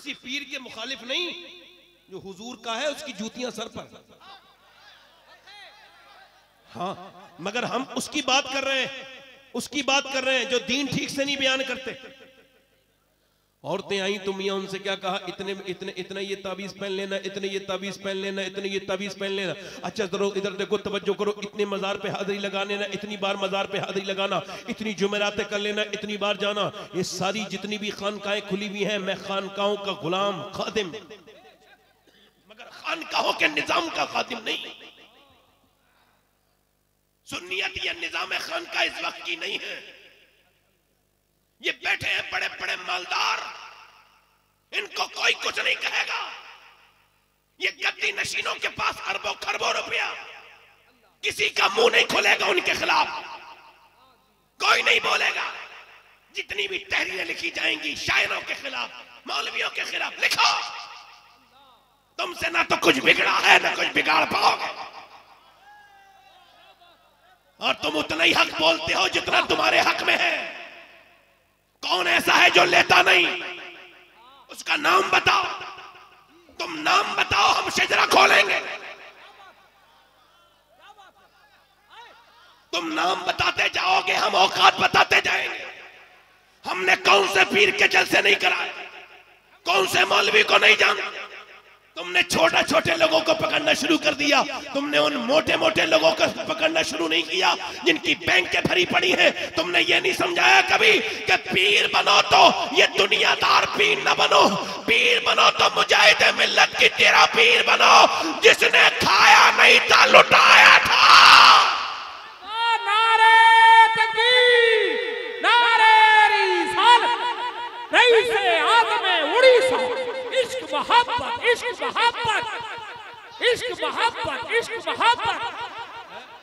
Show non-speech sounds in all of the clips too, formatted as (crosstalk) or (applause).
किसी पीर के मुखालिफ नहीं, जो हुजूर का है, उसकी जूतियाँ सर पर। हाँ मगर हम उसकी बात कर रहे हैं, उसकी बात कर रहे हैं, जो दीन ठीक से नहीं बयान करते। औरतें आई तो मियाँ उनसे क्या कहा, इतने इतने, इतना ये ताबीज पहन लेना, इतने ये ताबीज पहन लेना, इतने ये ताबीज पहन लेना। अच्छा जरो इधर देखो, तवज्जो करो, इतने मजार पे हाजिरी लगा लेना इतनी बार मजार पे हाजिरी लगाना, इतनी जुमेरातें कर लेना, इतनी बार जाना। ये सारी जितनी भी खानकाएँ खुली हुई हैं, मैं खानकाओं का गुलाम, खादिम। मगर खानकाहों के निज़ाम का खादिम नहीं। सुन्नियत या निज़ाम खान का इस वक्त की नहीं है। ये बैठे हैं बड़े बड़े मालदार। इनको कोई कुछ नहीं कहेगा। ये गद्दी नशीनों के पास अरबों खरबों रुपया। किसी का मुँह नहीं खोलेगा उनके खिलाफ। कोई नहीं बोलेगा। जितनी भी तहरीरें लिखी जाएँगी शायरों के खिलाफ, मौलवियों के खिलाफ, लिखो। तुमसे ना तो कुछ बिगड़ा है, ना कुछ बिगाड़ पाओगे। और तुम उतना ही हक बोलते हो जितना तुम्हारे हक में है। कौन ऐसा है जो लेता नहीं? उसका नाम बताओ। तुम नाम बताओ, हम शिजरा खोलेंगे। तुम नाम बताते जाओगे, हम औकात बताते जाएँगे। हमने कौन से पीर के जलसे नहीं कराए? कौन से मौलवी को नहीं जाना? तुमने छोटे छोटे लोगों को पकड़ना शुरू कर दिया। तुमने उन मोटे मोटे लोगों को पकड़ना शुरू नहीं किया, जिनकी बैंकें भरी पड़ी हैं। तुमने ये नहीं समझाया कभी कि पीर बनो तो ये दुनियादार पीर न बनो। पीर बनो तो मुजाहिद मिल्लत की तेरा पीर बनो। जिसने खाया नहीं था, लुटाया था। नारे तकबीर, नारे उड़ीसा मोहब्बत, इश्क मोहब्बत। इश्क मोहब्बत इश्क, मोहब्बत।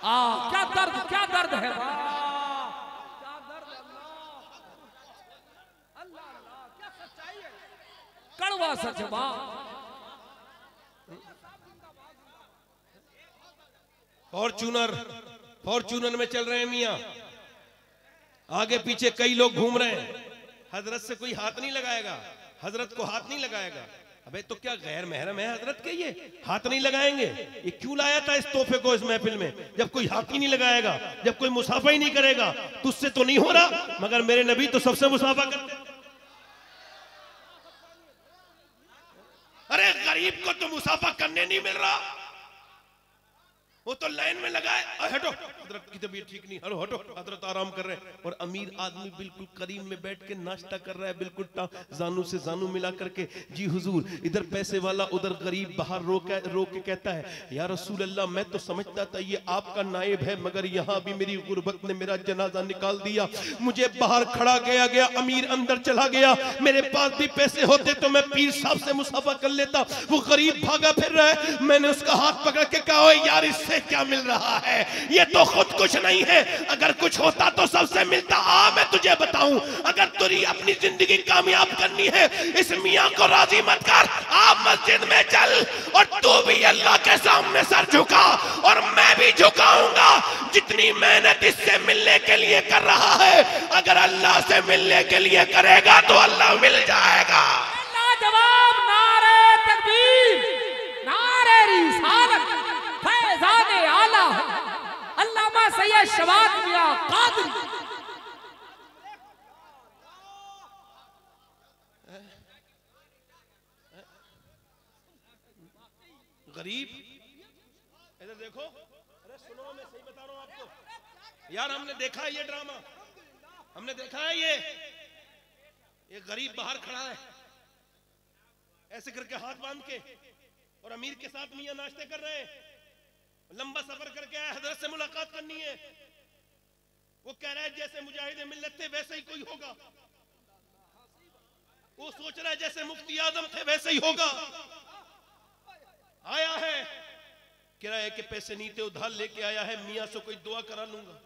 आ, क्या दर्द क्या दर्द है कड़वा सच बात फॉर्चूनर फॉर्चूनर में चल रहे हैं मियाँ। आगे पीछे कई लोग घूम रहे हैं। हज़रत से कोई हाथ नहीं लगाएगा। हज़रत को हाथ नहीं लगाएगा। अबे तो क्या गैर महरम है हज़रत के ये? हाथ नहीं लगाएँगे। ये क्यों लाया था इस तोहफे को इस महफिल में? जब कोई हाथ ही नहीं लगाएगा, जब कोई मुसाफा ही नहीं करेगा तुझसे तो नहीं हो रहा, मगर मेरे नबी तो सबसे मुसाफा करते अरे, गरीब को तो मुसाफा करने नहीं मिल रहा। वो तो लाइन में लगा है। हटो। हज़रत की तबीयत ठीक नहीं। हटो हटो। हज़रत आराम कर रहे हैं। और अमीर आदमी बिल्कुल करीब में बैठ के नाश्ता कर रहा है, बिल्कुल जानू से जानू मिला करके। जी हुजूर, इधर पैसे वाला, उधर गरीब, बाहर रो के के कहता है, या रसूल अल्लाह मैं तो समझता था ये आपका नायब है, मगर यहाँ भी मेरी गुर्बत ने मेरा जनाजा निकाल दिया। मुझे बाहर खड़ा गया गया, अमीर अंदर चला गया। मेरे पास भी पैसे होते तो मैं पीर साहब से मुसाफा कर लेता। वो गरीब भागा फिर रहा है। मैंने उसका हाथ पकड़ के कहा यार, इससे क्या मिल रहा है? ये तो खुद कुछ नहीं है। अगर कुछ होता तो सबसे मिलता। आ, मैं तुझे बताऊँ, अगर तुरी अपनी ज़िंदगी कामयाब करनी है, इस मियाँ को राज़ी मत कर। आप मस्जिद में चल, और तू भी अल्लाह के सामने सर झुका, और मैं भी झुकाऊँगा। जितनी मेहनत इससे मिलने के लिए कर रहा है, अगर अल्लाह से मिलने के लिए करेगा तो अल्लाह मिल जाएगा। जवाब नारे तकबीर, नारे रिसालत। फैजान आला। अल्लामा सैयद कादरी। गरीब। इधर देखो। अरे सुनो, मैं सही बता रहा हूँ आपको। यार, हमने देखा है ये ड्रामा। हमने देखा है ये। ये गरीब बाहर खड़ा है। ऐसे करके हाथ बाँध के और अमीर के साथ मियाँ नाश्ते कर रहे हैं। लंबा सफ़र करके आया, हज़रत से मुलाकात करनी है। वो कह रहा है, जैसे मुजाहिद मिल्लत थे, वैसे ही कोई होगा। वो सोच रहा है, जैसे मुफ्ती आज़म थे, वैसे ही होगा। आया है। किराए के पैसे नहीं थे, उधार लेके आया है, मियाँ से कोई दुआ करा लूँगा।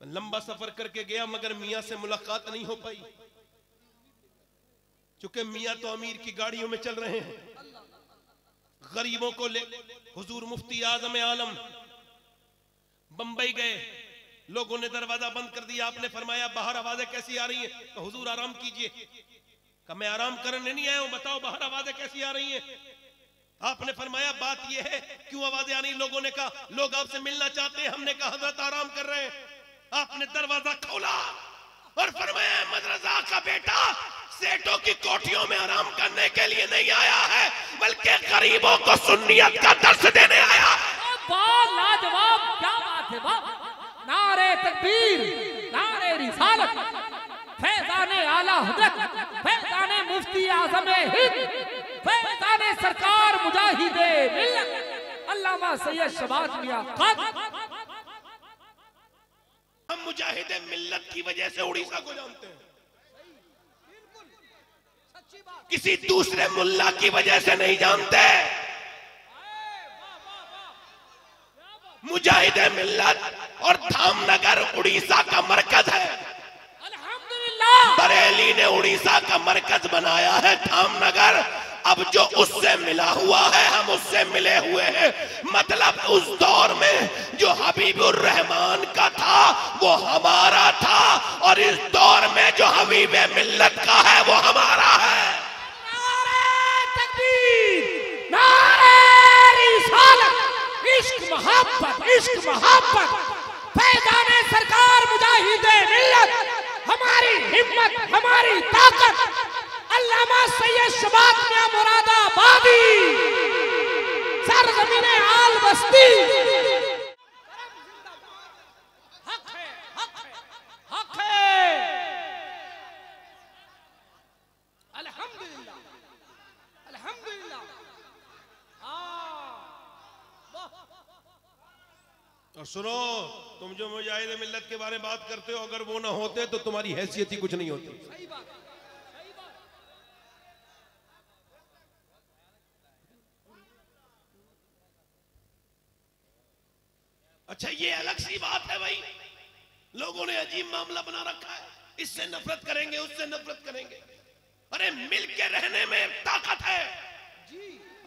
लंबा सफ़र करके गया, मगर मियाँ से मुलाकात नहीं हो पाई। चूँकि मियाँ तो अमीर की गाड़ियों में चल रहे हैं। गरीबों को ले। हुजूर मुफ्ती आज़म आलम, बंबई गए। लोगों ने दरवाज़ा बंद कर दिया। आपने फरमाया, बाहर आवाज़ें कैसी आ रही हैं? तो हुजूर आराम कीजिए। कहा, मैं आराम करने नहीं आया हूँ, बताओ बाहर आवाज़ें कैसी आ रही हैं? आपने फरमाया, बात यह है, क्यों आवाज़ें आ रही लोगों ने कहा, लोग आपसे मिलना चाहते हैं, हमने कहा, हज़रत आराम कर रहे हैं। आपने दरवाज़ा खोला और फरमाया, मदरसा का बेटा सेठों की कोठियों में आराम करने के लिए नहीं आया है बल्कि गरीबों को सुन्नियत का दर्श देने आया। है लाजवाब क्या बात है वाह नारे तकबीर नारे रिसालत। फैजाने आला हज़रत फैजाने मुफ्ती आज़म हिंद फैजाने सरकार मुजाहिदे मिल्लत। अल्लामा सैयद शबाज मियाँ खान। हम मुजाहिद मिल्लत की वजह से उड़ीसा को जानते हैं। किसी दूसरे मुल्ला की वजह से नहीं जानते। मुजाहिद मिल्लत और धामनगर उड़ीसा का मरकज है। बरेली ने उड़ीसा का मरकज बनाया है धामनगर। अब जो उससे मिला हुआ है हम उससे मिले हुए हैं। मतलब उस दौर में जो हबीबुर रहमान का था वो हमारा था। और इस दौर में जो हबीब मिल्लत का है वो हमारा है। रिसालत इश्क मोहब्बत इश्क मोहब्बत। फैजाने सरकार मिल्लत, हमारी हिम्मत, हमारी ताकत। अल्लामा सैयद शबाब मियाँ मुरादाबादी। सरजमीने आल बस्ती। हक है हक है हक है अल्हम्दुलिल्लाह अल्हम्दुलिल्लाह हाँ वाह और सुनो तुम जो मुजाहिद मिल्लत के बारे में बात करते हो अगर वो ना होते तो तुम्हारी हैसियत ही कुछ नहीं होती। सही सही बात अच्छा ये अलग सी बात है भाई। लोगों ने अजीब मामला बना रखा है। इससे नफरत करेंगे उससे नफरत करेंगे। अरे मिल के रहने में ताकत है।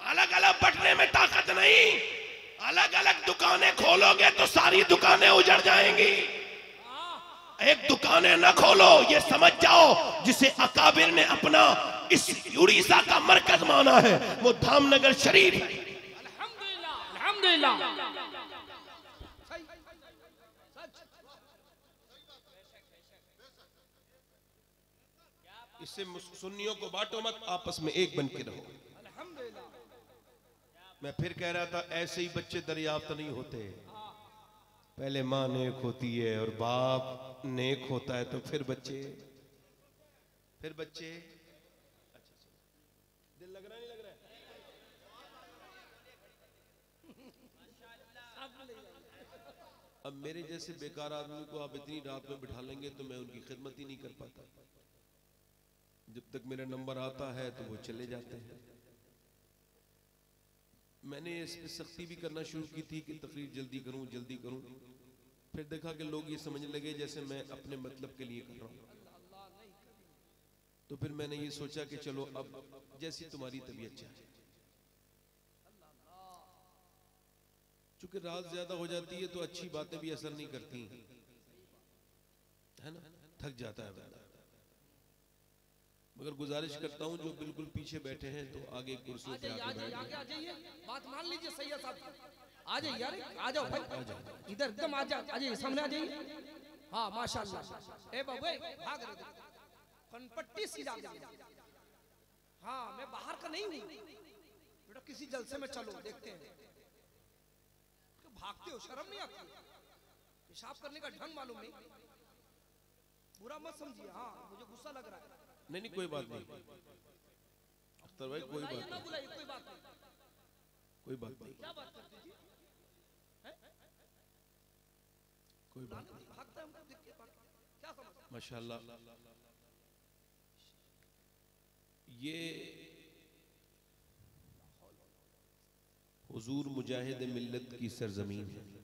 अलग अलग बटने में ताकत नहीं। अलग अलग दुकानें खोलोगे तो सारी दुकानें उजड़ जाएँगी। एक दुकानें न खोलो ये समझ जाओ जिसे अकाबिर ने अपना इस उड़ीसा का मरकज माना है। वो धामनगर शरीफ अल्हम्दुलिल्लाह अल्हम्दुलिल्लाह। सही सच इससे सुन्नियों को बांटो मत आपस में एक बन के रहो। मैं फिर कह रहा था ऐसे ही बच्चे दरियाफ्त नहीं होते। पहले माँ नेक होती है और बाप नेक होता है तो फिर बच्चे? फिर बच्चे? अच्छा, दिल लग रहा नहीं लग रहा अब मेरे जैसे बेकार आदमी को आप इतनी रात में बिठा लेंगे तो मैं उनकी खिदमत ही नहीं कर पाता। जब तक मेरा नंबर आता है तो वो चले जाते हैं। मैंने इस पे सख्ती भी करना शुरू की थी कि तकरीर जल्दी करूँ जल्दी करूँ। फिर देखा कि लोग ये समझने लगे जैसे मैं अपने मतलब के लिए कर रहा हूँ। तो फिर मैंने ये सोचा कि चलो अब जैसी तुम्हारी तबीयत चाहे। चूँकि रात ज़्यादा हो जाती है तो अच्छी बातें भी असर नहीं करती है ना? थक जाता है बंदा। मगर गुजारिश करता हूँ जो बिल्कुल पीछे बैठे हैं तो आगे कुर्सियों पे आ आके जाइए आगे आ जाइए बात मान लीजिए सैयद साहब आ जाइए यार आ जाओ भाई। इधर एकदम आ जाओ आ जाइए सामने आ जाइए। हाँ माशाल्लाह। ए बाबू भाग रहे कनपट्टी सीधा हाँ मैं बाहर का नहीं हूँ। बेटा किसी जलसे में चलो देखते हैं। क्यों भागते हो शर्म नहीं आती? पेशाब करने का ढंग मालूम नहीं। बुरा मत समझिए। हाँ मुझे गुस्सा लग रहा है। नहीं नहीं कोई बात नहीं। अख्तर भाई कोई बात नहीं। कोई बात नहीं। क्या बात करते जी? कोई बात नहीं। भागता हमको देख के भागता क्या समझ? माशाल्लाह। ये हुजूर मुजाहिद मिल्लत की सरजमीन है।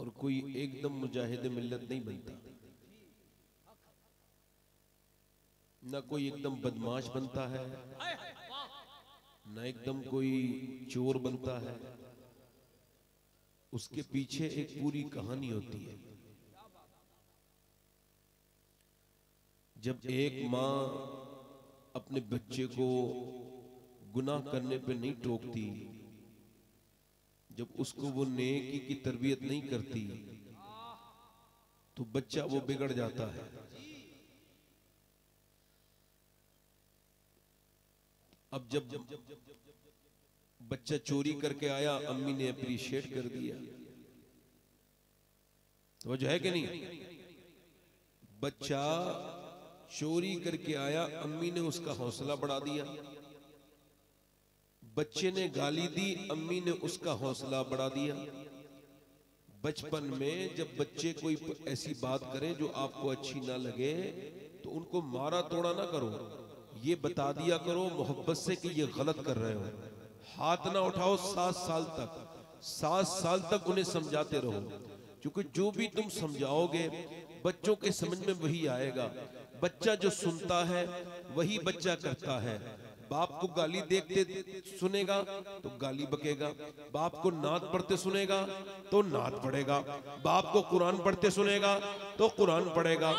और कोई एकदम मुजाहिद मिल्लत नहीं बनता। ना कोई एकदम बदमाश बनता है, ना एकदम कोई चोर बनता है। उसके पीछे एक पूरी कहानी होती है। जब एक माँ अपने बच्चे को गुनाह करने पे नहीं टोकती जब उसको वो नेकी की तरबियत नहीं करती तो बच्चा वो बिगड़ जाता है। अब जब बच्चा चोरी करके आया, अम्मी ने अप्रिशिएट कर दिया। तो वजह है कि नहीं? बच्चा चोरी करके आया, अम्मी ने उसका हौसला बढ़ा दिया। बच्चे ने गाली दी, अम्मी ने उसका हौसला बढ़ा दिया। बचपन में जब बच्चे कोई ऐसी बात करें जो आपको अच्छी ना लगे तो उनको मारा तोड़ा ना करो। ये बता दिया करो मोहब्बत से कि ये गलत कर रहे हो। हाथ ना उठाओ सात साल तक। सात साल तक उन्हें समझाते रहो। क्योंकि जो भी तुम समझाओगे, बच्चों के समझ में वही आएगा। बच्चा जो सुनता है, वही बच्चा करता है। बाप को गाली देखते सुनेगा तो गाली बकेगा। बाप को नात पढ़ते सुनेगा तो नात पढ़ेगा। बाप को कुरान पढ़ते सुनेगा तो कुरान पढ़ेगा।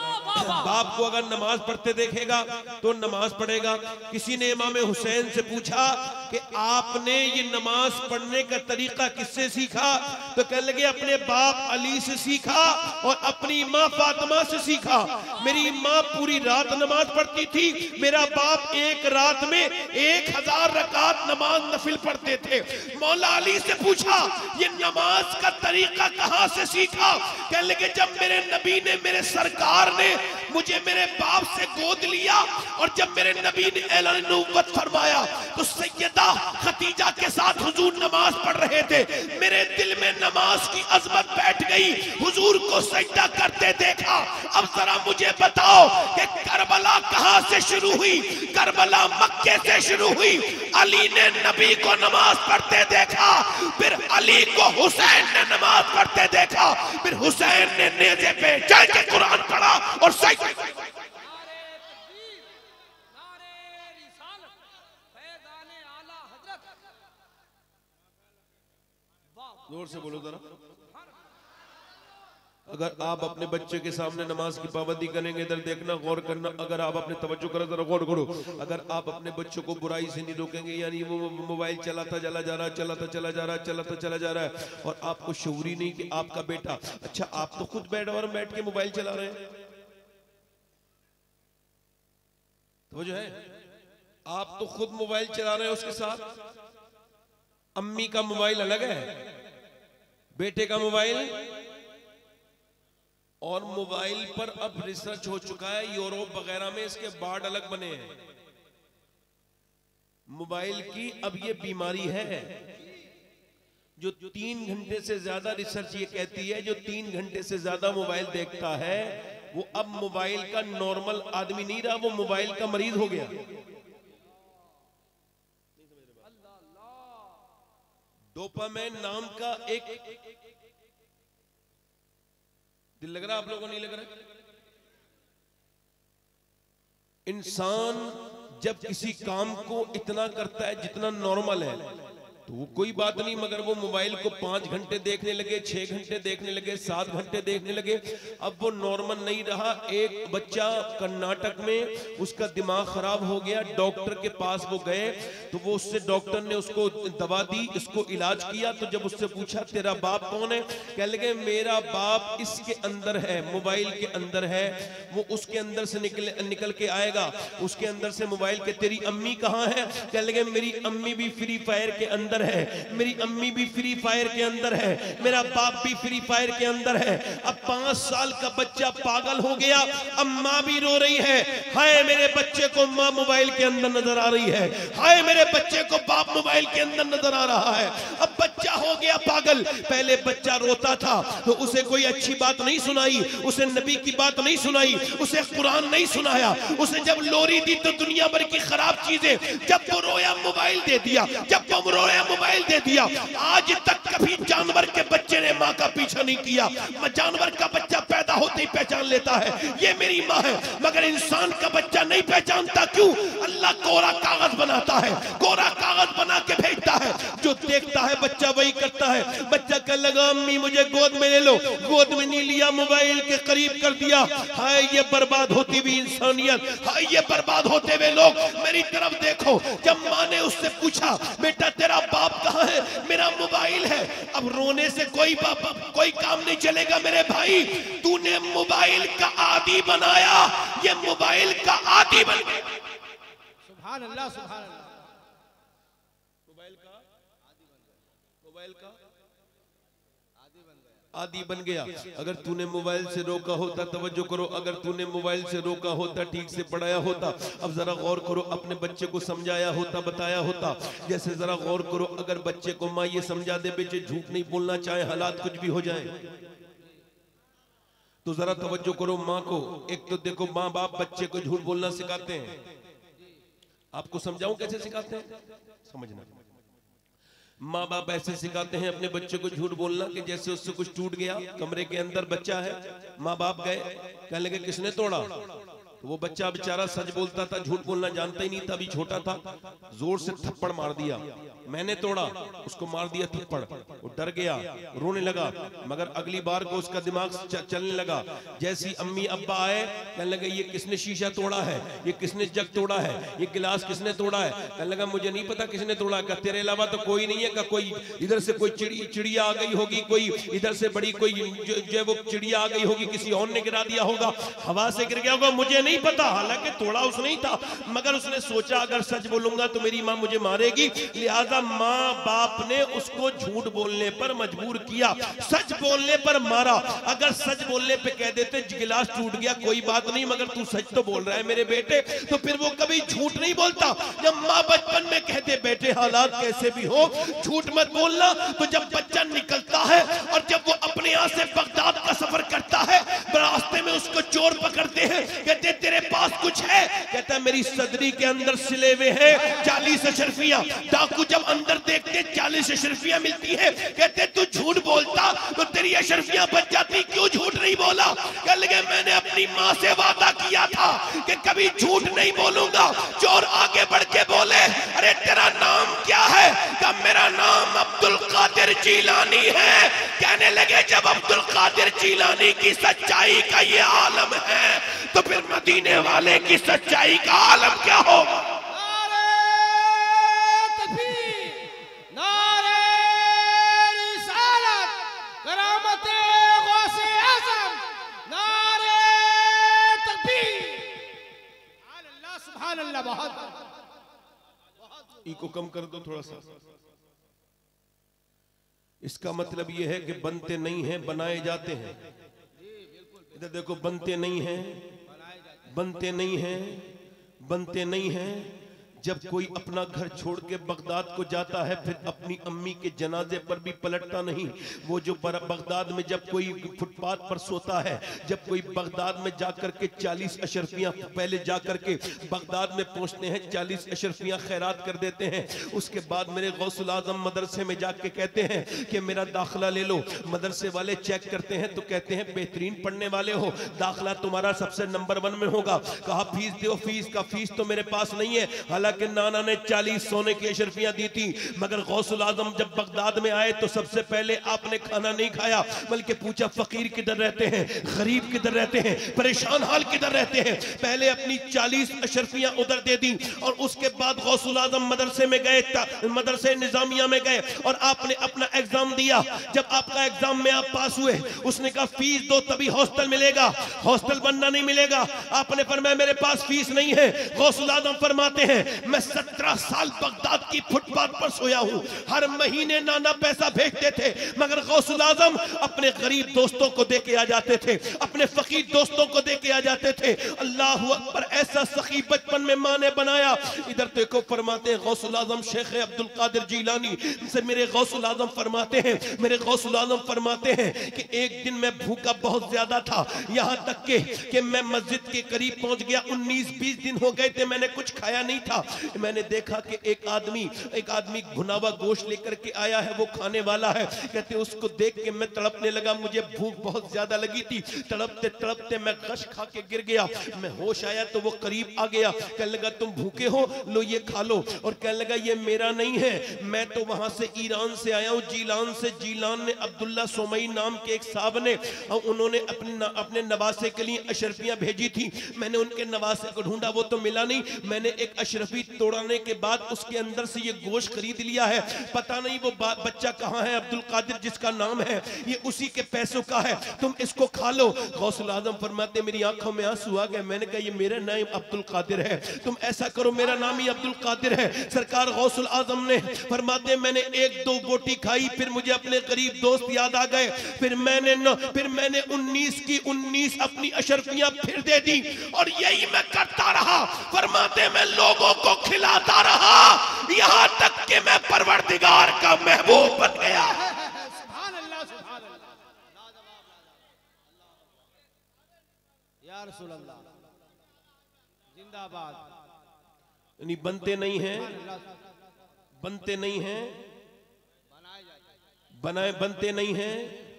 बाप को अगर नमाज़ पढ़ते देखेगा तो नमाज़ पढ़ेगा। किसी ने इमाम हुसैन से पूछा कि आपने ये नमाज़ पढ़ने का तरीका किससे सीखा? तो कह लगे, अपने बाप अली से सीखा और अपनी माँ फातिमा से सीखा। मेरी माँ पूरी रात नमाज़ पढ़ती थी, मेरा बाप एक रात में एक हज़ार रकात नमाज़ नफिल पढ़ते थे। मौला अली से पूछा, ये नमाज़ का तरीका कहाँ से सीखा? कह लगे जब मेरे नबी ने मेरे सरकार ने मुझे मेरे बाप से गोद लिया और जब मेरे नबी ने ऐलान फरमाया तो सैयदा खतीजा के साथ हुजूर नमाज़ पढ़ रहे थे। मेरे दिल में नमाज़ की अजमत बैठ गई। हुजूर को सजदा करते देखा। अब जरा मुझे बताओ कि करबला कहाँ से शुरू हुई? करबला मक्के से शुरू हुई। अली ने नबी को नमाज़ पढ़ते देखा। फिर अली को हुसैन ने नमाज़ पढ़ते देखा। फिर हुसैन ने नेजे पे चढ़ के कुरान पढ़ा और सही नारे तकबीर नारे रिसालत फैजाने आला हज़रत। वाह ज़ोर से बोलो जरा। अगर आप अपने बच्चे के सामने नमाज़ की पाबंदी करेंगे, इधर देखना, गौर करना, अगर आप अपने तवज्जो करो, जरा गौर करो। अगर आप अपने बच्चों को बुराई से नहीं रोकेंगे, यानी वो मोबाइल चलाता चला जा रहा है, चलाता चला जा रहा है, चलाता चला जा रहा है, और आपको शूरी नहीं कि आपका बेटा अच्छा आप तो खुद बैठ और बैठ के मोबाइल चला रहे हैं। तो जो है? आप तो खुद मोबाइल चला रहे हैं उसके साथ। अम्मी का मोबाइल अलग है, बेटे का मोबाइल और मोबाइल पर अब रिसर्च हो चुका है, यूरोप वगैरह में इसके बाढ़ अलग बने हैं। मोबाइल की अब ये बीमारी है, जो तीन घंटे से ज़्यादा रिसर्च ये कहती है, जो तीन घंटे से ज़्यादा मोबाइल देखता है, वो अब मोबाइल का नॉर्मल आदमी नहीं रहा, वो मोबाइल का मरीज़ हो गया। डोपामैन नाम का एक दिल लग रहा आप लोगों को, नहीं लग रहा इंसान जब किसी काम को इतना करता है जितना नॉर्मल है। तो वो कोई बात नहीं, मगर वो मोबाइल को पाँच घंटे देखने लगे, छह घंटे देखने लगे, सात घंटे देखने लगे। अब वो नॉर्मल नहीं रहा। एक बच्चा कर्नाटक में, उसका दिमाग खराब हो गया, डॉक्टर के पास वो गए तो वो उससे डॉक्टर ने उसको दवा दी इसको इलाज किया तो जब उससे पूछा, तेरा बाप कौन है? कह लगे, मेरा बाप इसके अंदर है, मोबाइल के अंदर है। वो उसके अंदर से निकल निकल के आएगा। उसके अंदर से मोबाइल के, तेरी अम्मी कहाँ है? कह लगे, मेरी अम्मी भी फ्री फायर के अंदर अंदर है। मेरी अम्मी भी फ्री फायर के अंदर है। मेरा बाप भी फ्री फायर के अंदर है। अब पाँच साल का बच्चा पागल हो गया। अब माँ भी रो रही है। हाय मेरे बच्चे को माँ मोबाइल के अंदर नज़र आ रही है। हाय मेरे बच्चे को बाप मोबाइल के अंदर नज़र आ रहा है। अब बच्चा हो गया पागल। पहले बच्चा रोता था तो उसे कोई अच्छी बात नहीं सुनाई। उसे नबी की बात नहीं सुनाई। उसे कुरान नहीं सुनाया। उसे जब लोरी दी तो दुनिया भर की खराब चीज़ें। जब वो रोया, मोबाइल दे दिया। जब वो रोया नया मोबाइल दे दिया। आज तक कभी जानवर के बच्चे ने माँ का पीछा नहीं किया। जानवर का बच्चा पैदा होते ही पहचान लेता है। ये मेरी माँ है। मगर इंसान का बच्चा नहीं पहचानता क्यों? अल्लाह कोरा कागज़ बनाता है। कोरा कागज़ बना के भेजता है। जो देखता है बच्चा वही करता है। बच्चा कह लगा, अम्मी, मुझे गोद में ले लो। गोद में नहीं लिया, मोबाइल के करीब कर दिया। हाय, ये बर्बाद होती हुई इंसानियत। हाय, ये बर्बाद होते हुए लोग। मेरी तरफ़ देखो। जब माँ ने उससे पूछा, बेटा, तेरा बाप कहा है? मेरा मोबाइल है। अब रोने से कोई बाप कोई काम नहीं चलेगा मेरे भाई। तूने मोबाइल का आदि बनाया। ये मोबाइल का आदि बन गया। सुभान अल्लाह सुभान अल्लाह मोबाइल का मोबाइल का आदि बन गया। अगर तूने मोबाइल से रोका होता, तवज्जो करो। अगर तूने मोबाइल से रोका होता, ठीक से पढ़ाया होता, अब जरा गौर करो, अपने बच्चे को समझाया होता, बताया होता। जैसे जरा गौर करो, अगर बच्चे को माँ ये समझा दे बेचे झूठ नहीं बोलना चाहे, हालात कुछ भी हो जाए। तो जरा तवज्जो करो माँ को। एक तो देखो माँ बाप बच्चे को झूठ बोलना सिखाते हैं। आपको समझाऊं कैसे सिखाते हैं? समझना। माँ बाप ऐसे सिखाते हैं अपने बच्चे को झूठ बोलना कि जैसे उससे कुछ टूट गया, कमरे के अंदर बच्चा है माँ बाप गए, कहने लगे, किसने तोड़ा? तो वो बच्चा बेचारा सच बोलता था, झूठ बोलना जानता ही नहीं था, अभी छोटा था, ज़ोर से थप्पड़ मार दिया। मैंने तोड़ा उसको मार दिया थप्पड़। वो डर गया रोने लगा मगर अगली बार को उसका दिमाग चलने लगा। जैसी अम्मी अब्बा आए कहने लगे ये किसने शीशा तोड़ा है? ये किसने जग तोड़ा है? ये गिलास किसने तोड़ा है? कहने लगा मुझे नहीं पता किसने तोड़ा का तेरे अलावा तो कोई नहीं है। का कोई इधर से कोई चिड़ी चिड़िया आ गई होगी कोई इधर से बड़ी कोई जो, वो चिड़िया आ गई होगी किसी और ने गिरा दिया होगा। हवा से गिर गया होगा मुझे नहीं पता। हालाँकि तोड़ा उसने ही था मगर उसने सोचा अगर सच बोलूँगा तो मेरी माँ मुझे मारेगी। लिहाजा माँ बाप ने उसको झूठ बोलने पर मजबूर किया, सच बोलने पर मारा। अगर सच बोलने पे कह देते, गिलास टूट गया, कोई बात नहीं, मगर तू सच तो बोल रहा है मेरे बेटे तो फिर वो कभी झूठ नहीं बोलता। जब माँ बचपन में कहते, बेटे, हालात कैसे भी हो, झूठ मत बोलना। तो जब बच्चा निकलता है और जब वो अपने यहाँ से बगदाद का सफ़र करता है, रास्ते में उसको चोर पकड़ते हैं, कहते, तेरे पास कुछ है? कहता, मेरी सदरी के अंदर सिले हुए हैं, चालीस अशरफियाँ, डाकू जब अंदर देखते चालीस अशरफियाँ मिलती है। कहते, तू झूठ बोलता तो तेरी अशरफियाँ बच जाती, क्यों झूठ नहीं बोला? कह लगे मैंने अपनी माँ से वादा किया था कि कभी झूठ नहीं बोलूँगा। चोर आगे बढ़ के बोले, अरे तेरा नाम क्या है? का मेरा नाम अब्दुल कादिर जीलानी है। कहने लगे, जब अब्दुल कादिर जीलानी की सच्चाई का ये आलम है तो फिर मदीने वाले की सच्चाई का आलम क्या होगा? इको कम कर दो थोड़ा सा। इसका मतलब यह है कि बनते नहीं हैं, बनाए जाते हैं। इधर देखो, बनते नहीं हैं, बनते नहीं हैं, बनते नहीं हैं। जब कोई अपना घर छोड़ के बगदाद को जाता है, फिर अपनी अम्मी के जनाजे पर भी पलटता नहीं। वो जो बगदाद में जब कोई फुटपाथ पर सोता है, जब कोई बगदाद में जाकर के चालीस अशरफियाँ पहले जाकर के बगदाद में पहुँचते हैं, चालीस अशरफियाँ खैरात कर देते हैं, उसके बाद मेरे गौसुल आज़म मदरसे में जाके कहते हैं कि मेरा दाखिला ले लो। मदरसे वाले चेक करते हैं तो कहते हैं, बेहतरीन पढ़ने वाले हो। दाखिला तुम्हारा सबसे नंबर वन में होगा। कहा, फ़ीस दो, फ़ीस का फ़ीस तो मेरे पास नहीं है। हालाँकि नाना ने चालीस सोने की अशरफियाँ दी थी, मगर गौसुल आज़म जब बगदाद में आए तो सबसे पहले आपने खाना नहीं खाया, बल्कि पूछा, फकीर किधर रहते हैं? गरीब किधर रहते हैं? परेशान हाल किधर रहते हैं? पहले अपनी चालीस अशरफियाँ उधर दे दी, और उसके बाद गौसुल आज़म मदरसे में गए मदरसे निजामिया में गए, और आपने अपना एग्ज़ाम दिया। जब आपका एग्ज़ाम में आप पास हुए, उसने कहा, फ़ीस दो, तभी हॉस्टल मिलेगा। हॉस्टल बनना नहीं मिलेगा। आपने फरमाया, मेरे पास फ़ीस नहीं है। गौसुल आज़म फरमाते हैं मैं सत्रह साल बगदाद की फुटपाथ पर सोया हूँ। हर महीने नाना पैसा भेजते थे, मगर गौसुल आज़म अपने गरीब दोस्तों को दे के आ जाते थे, अपने फकीर दोस्तों को दे के आ जाते थे। अल्लाह अकबर ऐसा सखी बचपन में माँ ने बनाया। इधर देखो, फरमाते गौसुल आज़म शेख अब्दुल कादिर जीलानी। से मेरे गौसुल आज़म फरमाते हैं, मेरे गौसुल आज़म फरमाते हैं कि एक दिन मैं भूखा बहुत ज़्यादा था। यहाँ तक के, कि मैं मस्जिद के करीब पहुँच गया। 19 20 दिन हो गए थे, मैंने कुछ खाया नहीं था। मैंने देखा कि एक आदमी एक आदमी भुनावा गोश्त लेकर के आया है वो खाने वाला है। कहते उसको देख के मैं तड़पने लगा मुझे भूख बहुत ज़्यादा लगी थी। तड़पते तड़पते मैं गश खा के गिर गया। मैं होश आया तो वो करीब आ गया। कहने लगा तुम भूखे हो? लो ये खा लो। और कहने लगा ये मेरा नहीं है। मैं तो वहाँ से ईरान से आया हूँ। जीलान से जीलान ने अब्दुल्ला सोमई नाम के एक साहब ने उन्होंने अपने न, अपने नवासे के लिए अशरफियाँ भेजी थी। मैंने उनके नवासे को ढूंढा वो तो मिला नहीं। मैंने एक अशरफी तोड़ने के बाद उसके अंदर से ये गोश्त खरीद लिया है। पता नहीं वो बच्चा कहाँ है अब्दुल कादिर जिसका नाम है ये उसी के पैसों का है। तुम इसको खा लो। गौसल आज़म फरमाते मेरी आँखों में आँसू आ गए। मैंने कहा ये मेरा नाम अब्दुल कादिर है। तुम ऐसा करो मेरा नाम ही अब्दुल कादिर है। सरकार गौसल आज़म ने फरमाते मैंने एक दो बोटी खाई फिर मुझे अपने करीब दोस्त याद आ गए। फिर मैंने न, फिर मैंने 19 की 19 अपनी अशरफियाँ फिर दे दी। और यही मैं करता रहा। फरमाते मैं लोगों को खिलाता रहा। यहाँ तक कि मैं परवरदिगार का महबूब बन गया। जिंदाबाद। यानी बनते नहीं हैं बनते नहीं हैं बनाए बनते नहीं हैं।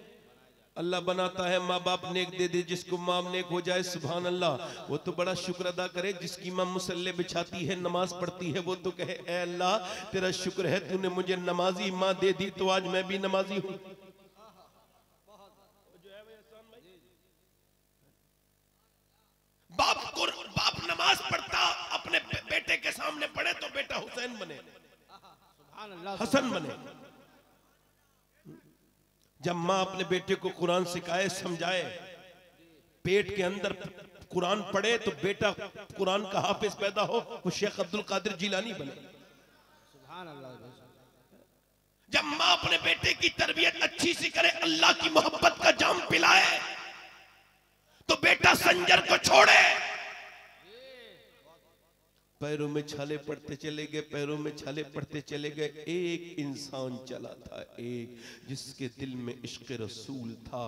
अल्लाह बनाता है माँ बाप नेक दे दे जिसको माँ नेक हो जाए सुभान अल्लाह वो तो बड़ा शुक्र अदा करे जिसकी माँ मुसल्ले बिछाती है नमाज़ पढ़ती है वो तो कहे ए अल्लाह तेरा शुक्र है तूने मुझे नमाजी माँ दे दी तो आज मैं भी नमाजी हूँ। बाप को बाप नमाज़ पढ़ता अपने बेटे के सामने पढ़े तो बेटा हुसैन बने। हसन बने। जब माँ अपने बेटे को कुरान सिखाए, समझाए, पेट के अंदर कुरान पढ़े तो बेटा कुरान का हाफिज पैदा हो, वो शेख अब्दुल कादिर जिलानी बने। जब माँ अपने बेटे की तरबियत अच्छी सी करे, अल्लाह की मोहब्बत का जाम पिलाए तो बेटा संजर को छोड़े। पैरों में छाले पड़ते चले गए, पैरों में छाले पड़ते चले गए। एक इंसान चला था, एक, जिसके दिल में इश्क रसूल था।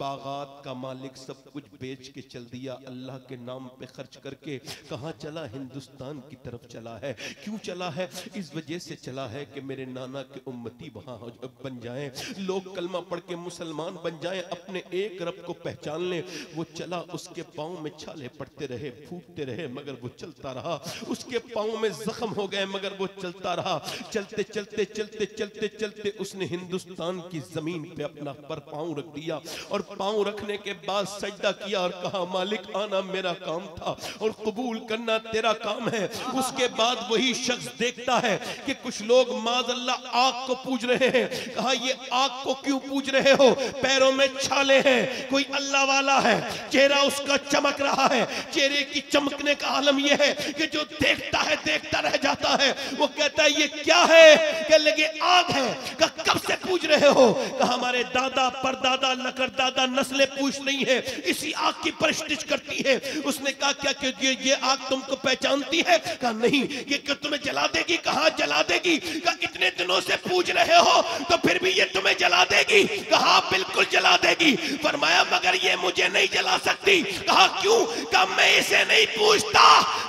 बागात का मालिक सब कुछ बेच के चल दिया, अल्लाह के नाम पे खर्च करके। कहाँ चला? हिंदुस्तान की तरफ़ चला है। क्यों चला है? इस वजह से चला है कि मेरे नाना के उम्मती वहाँ बन जाएँ। लोग कलमा पढ़ के मुसलमान बन जाएँ, अपने एक रब को पहचान लें। वो चला, उसके पाँव में छाले पड़ते रहे, फूटते रहे, मगर वो चलता रहा। उसके पाँव में जख्म हो गए, मगर वो चलता रहा। चलते चलते चलते चलते चलते उसने हिंदुस्तान की ज़मीन पे अपना पर पाँव रख दिया और पाँव रखने के बाद सजदा किया और कहा, मालिक, आना मेरा काम था और कबूल करना तेरा काम है। उसके बाद वही शख्स देखता है कि कुछ लोग माजल्ला आग को पूज रहे हैं। कहा, ये आग को क्यों पूज रहे हो? पैरों में छाले हैं, कोई अल्लाह वाला है। चेहरा उसका चमक रहा है। चेहरे की चमकने का आलम यह है कि जो देखता है, देखता रह जाता है। वो कहता है, ये क्या है? कह लगे, आग है। कहा, कब से पूज रहे हो? कहा, हमारे दादा, परदादा लकर दादा नस्लें पूछ रही है। इसी आग की परिस्थिति करती है। उसने कहा, क्या कि ये ये आग तुमको पहचानती है? कहा, नहीं, ये क्या तुम्हें जला देगी? कहा, जला देगी। कहा, इतने दिनों से पूज रहे हो तो फिर भी ये तुम्हें जला देगी? कहा बिल्कुल जला देगी। फरमाया, मगर ये मुझे नहीं जला सकती। कहा, क्यों? कहा, मैं इसे नहीं पूछता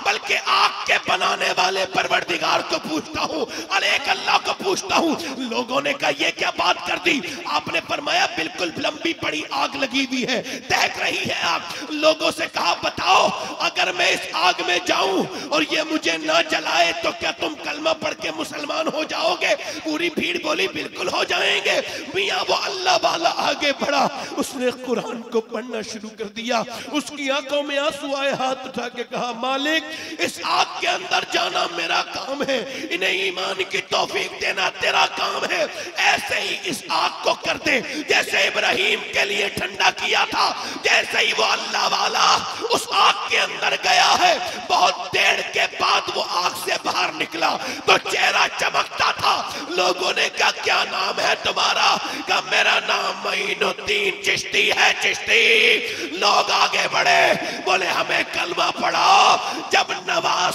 बल्कि आग के बनाने वाले परवरदिगार को पूछता हूँ एक अल्लाह को पूछता हूँ, लोगों ने कहा, ये क्या बात कर दी? आपने फरमाया, बिल्कुल लंबी पड़ी आग लगी हुई है दहक रही है आग लोगों से कहा, बताओ, अगर मैं इस आग में जाऊँ और ये मुझे ना जलाए तो क्या तुम कलमा पढ़ के मुसलमान हो जाओगे? पूरी भीड़ बोली, बिल्कुल हो जाएँगे। मियाँ, वो अल्लाह वाला आगे बढ़ा। उसने कुरान को पढ़ना शुरू कर दिया। उसकी आँखों में आँसू आए, हाथ उठा के कहा, मालिक, इस आग के अंदर जाना मेरा काम है। इन्हें ईमान की तौफीक देना तेरा काम है। ऐसे ही इस आग को कर दे, जैसे इब्राहिम के लिए ठंडा किया था, जैसे ही वो अल्लाह वाला उस आग के अंदर गया है। बहुत देर के बाद वो आग से बाहर निकला। तो चेहरा चमकता था। लोगों ने कहा, क्या नाम है तुम्हारा? कहा, मेरा नाम महीनुद्दीन चिश्ती है, चिश्ती। लोग आगे बढ़े। बोले, हमें कलमा पढ़ाओ जब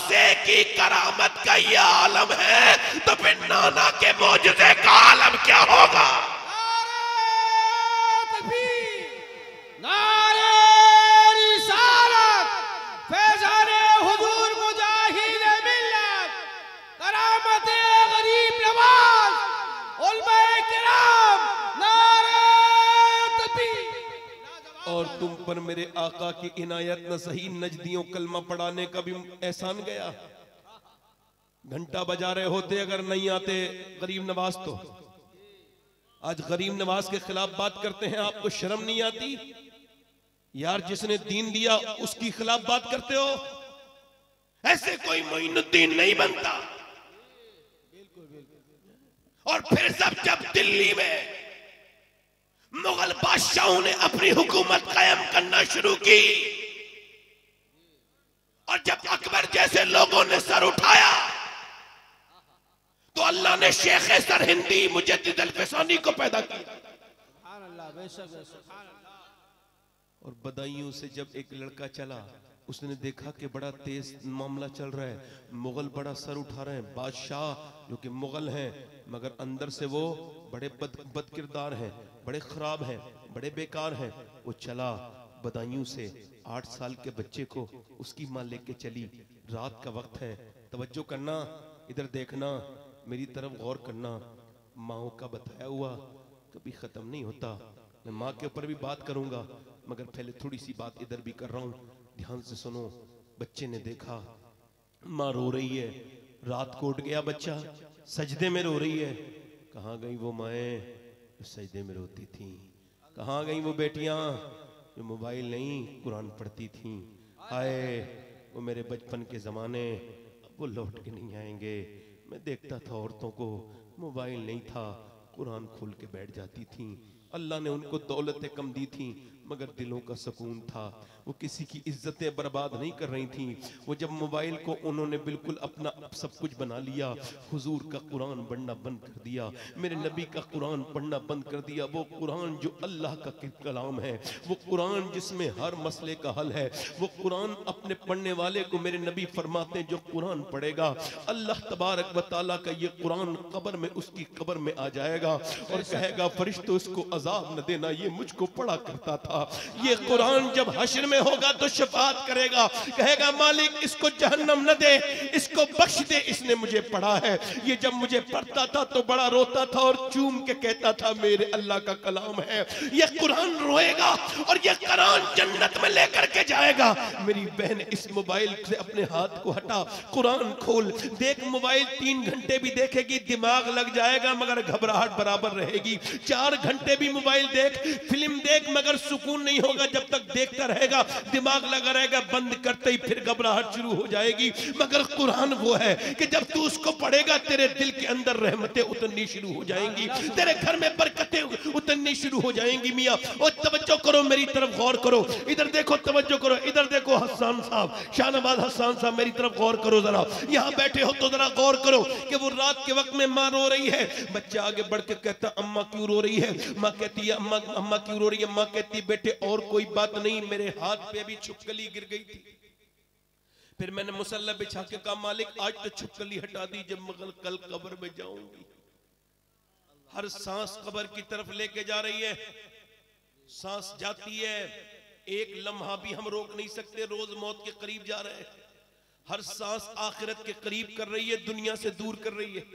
नवासे की करामत का ये आलम है तो फिर नाना के मौजे का आलम क्या होगा? नारे ऊपर मेरे आका की इनायत न सही नजदियों कलमा पढ़ाने का भी एहसान गया। घंटा बजा रहे होते अगर नहीं आते, गरीब नवाज़ तो। आज गरीब नवाज़ के खिलाफ बात करते हैं, आपको शर्म नहीं आती? यार, जिसने दीन दिया, उसकी खिलाफ बात करते हो? ऐसे कोई मोइनुद्दीन नहीं बनता। और फिर सब जब दिल्ली में मुगल बादशाहों ने अपनी हुकूमत कायम करना शुरू की। और जब अकबर जैसे लोगों ने सर उठाया तो अल्लाह ने शेख सर हिंदी, मुजद्दिद अल्फसानी को पैदा किया। बदायूं से जब एक लड़का चला, उसने देखा कि बड़ा तेज मामला चल रहा है। मुगल बड़ा सर उठा रहे हैं, बादशाह जो कि मुगल हैं, मगर अंदर से वो बड़े बद बद किरदार हैं। बड़े खराब हैं, बड़े बेकार हैं। वो चला बदायूं से। आठ साल के बच्चे को उसकी माँ लेके चली। रात का वक्त है। तवज्जो करना, इधर देखना, मेरी तरफ़ गौर करना। माओ का बताया हुआ कभी खत्म नहीं होता। मैं माँ के ऊपर भी बात करूँगा, मगर पहले थोड़ी सी बात इधर भी कर रहा हूँ। ध्यान से सुनो, बच्चे ने देखा, माँ रो रही है। रात कोट गया बच्चा। सजदे में रो रही है। कहाँ गई वो माए? जो सजदे में रोती थी। कहाँ गई वो बेटियाँ? जो मोबाइल नहीं, कुरान पढ़ती थी। आए, वो मेरे बचपन के जमाने। अब वो लौट के नहीं आएँगे। मैं देखता था औरतों को। मोबाइल नहीं था। कुरान खोल के बैठ जाती थी। अल्लाह ने उनको दौलतें कम दी थी, मगर दिलों का सुकून था। वो किसी की इज्जतें बर्बाद नहीं कर रही थी। वो जब मोबाइल को उन्होंने बिल्कुल अपना सब कुछ बना लिया, हुजूर का कुरान पढ़ना बंद कर दिया, मेरे नबी का कुरान पढ़ना बंद कर दिया, वो कुरान जो अल्लाह का कलाम है, वो कुरान जिसमें हर मसले का हल है, वो कुरान अपने पढ़ने वाले को मेरे नबी फरमाते जो कुरान पढ़ेगा। अल्लाह तबारक व का ये कुरान कब्र में, उसकी कबर में आ जाएगा और कहेगा, फरिश्तों इसको अजाब न देना, ये मुझको पढ़ा करता था। ये कुरान जब हश्र में होगा तो शफात करेगा। कहेगा, मालिक, इसको जहन्नम न दे, इसको बख्श दे, इसने मुझे पढ़ा है। ये जब मुझे पढ़ता था तो बड़ा रोता था और चूम के कहता था, मेरे अल्लाह का कलाम है। ये कुरान रोएगा और ये कुरान जन्नत में लेकर के जाएगा। मेरी बहन इस मोबाइल से अपने हाथ को हटा, कुरान खोल। देख, मोबाइल तीन घंटे भी देखेगी, दिमाग लग जाएगा, मगर घबराहट बराबर रहेगी। चार घंटे भी मोबाइल देख, फ़िल्म देख, मगर सुकून नहीं होगा जब तक देखता रहेगा। दिमाग लगा रहेगा, बंद करते ही फिर घबराहट शुरू हो जाएगी। मगर कुरान वो है कि जब तू उसको पढ़ेगा, तेरे दिल के अंदर रहमतें उतरनी शुरू हो जाएँगी। तेरे घर में बरकतें उतरनी शुरू हो जाएँगी, मियाँ। और तवज्जो करो, मेरी तरफ़ गौर करो। इधर देखो, तवज्जो करो। इधर देखो हसान साहब, शाहनवाज हसान साहब, मेरी तरफ़ गौर करो जरा। यहाँ बैठे हो तो जरा गौर करो कि वो रात के वक्त में माँ रो रही है। बच्चा आगे बढ़ के कहता, अम्मा क्यों रो रही है? माँ कहती है अम्मा अम्मा क्यों रो रही है? माँ कहती, बेटे, और कोई बात नहीं, मेरे हाथ पे अभी छुपकली गिर गई थी। फिर मैंने मुसल्ला बिछा के कहा, मालिक, आज तो छुपकली हटा दी, जब मगर कल कब्र में जाऊँगी। हर सांस कब्र की तरफ़ लेके जा रही है। सांस जाती है। एक लम्हा भी हम रोक नहीं सकते, रोज मौत के करीब जा रहे हैं। हर सांस आखिरत के करीब कर रही है, दुनिया से दूर कर रही है।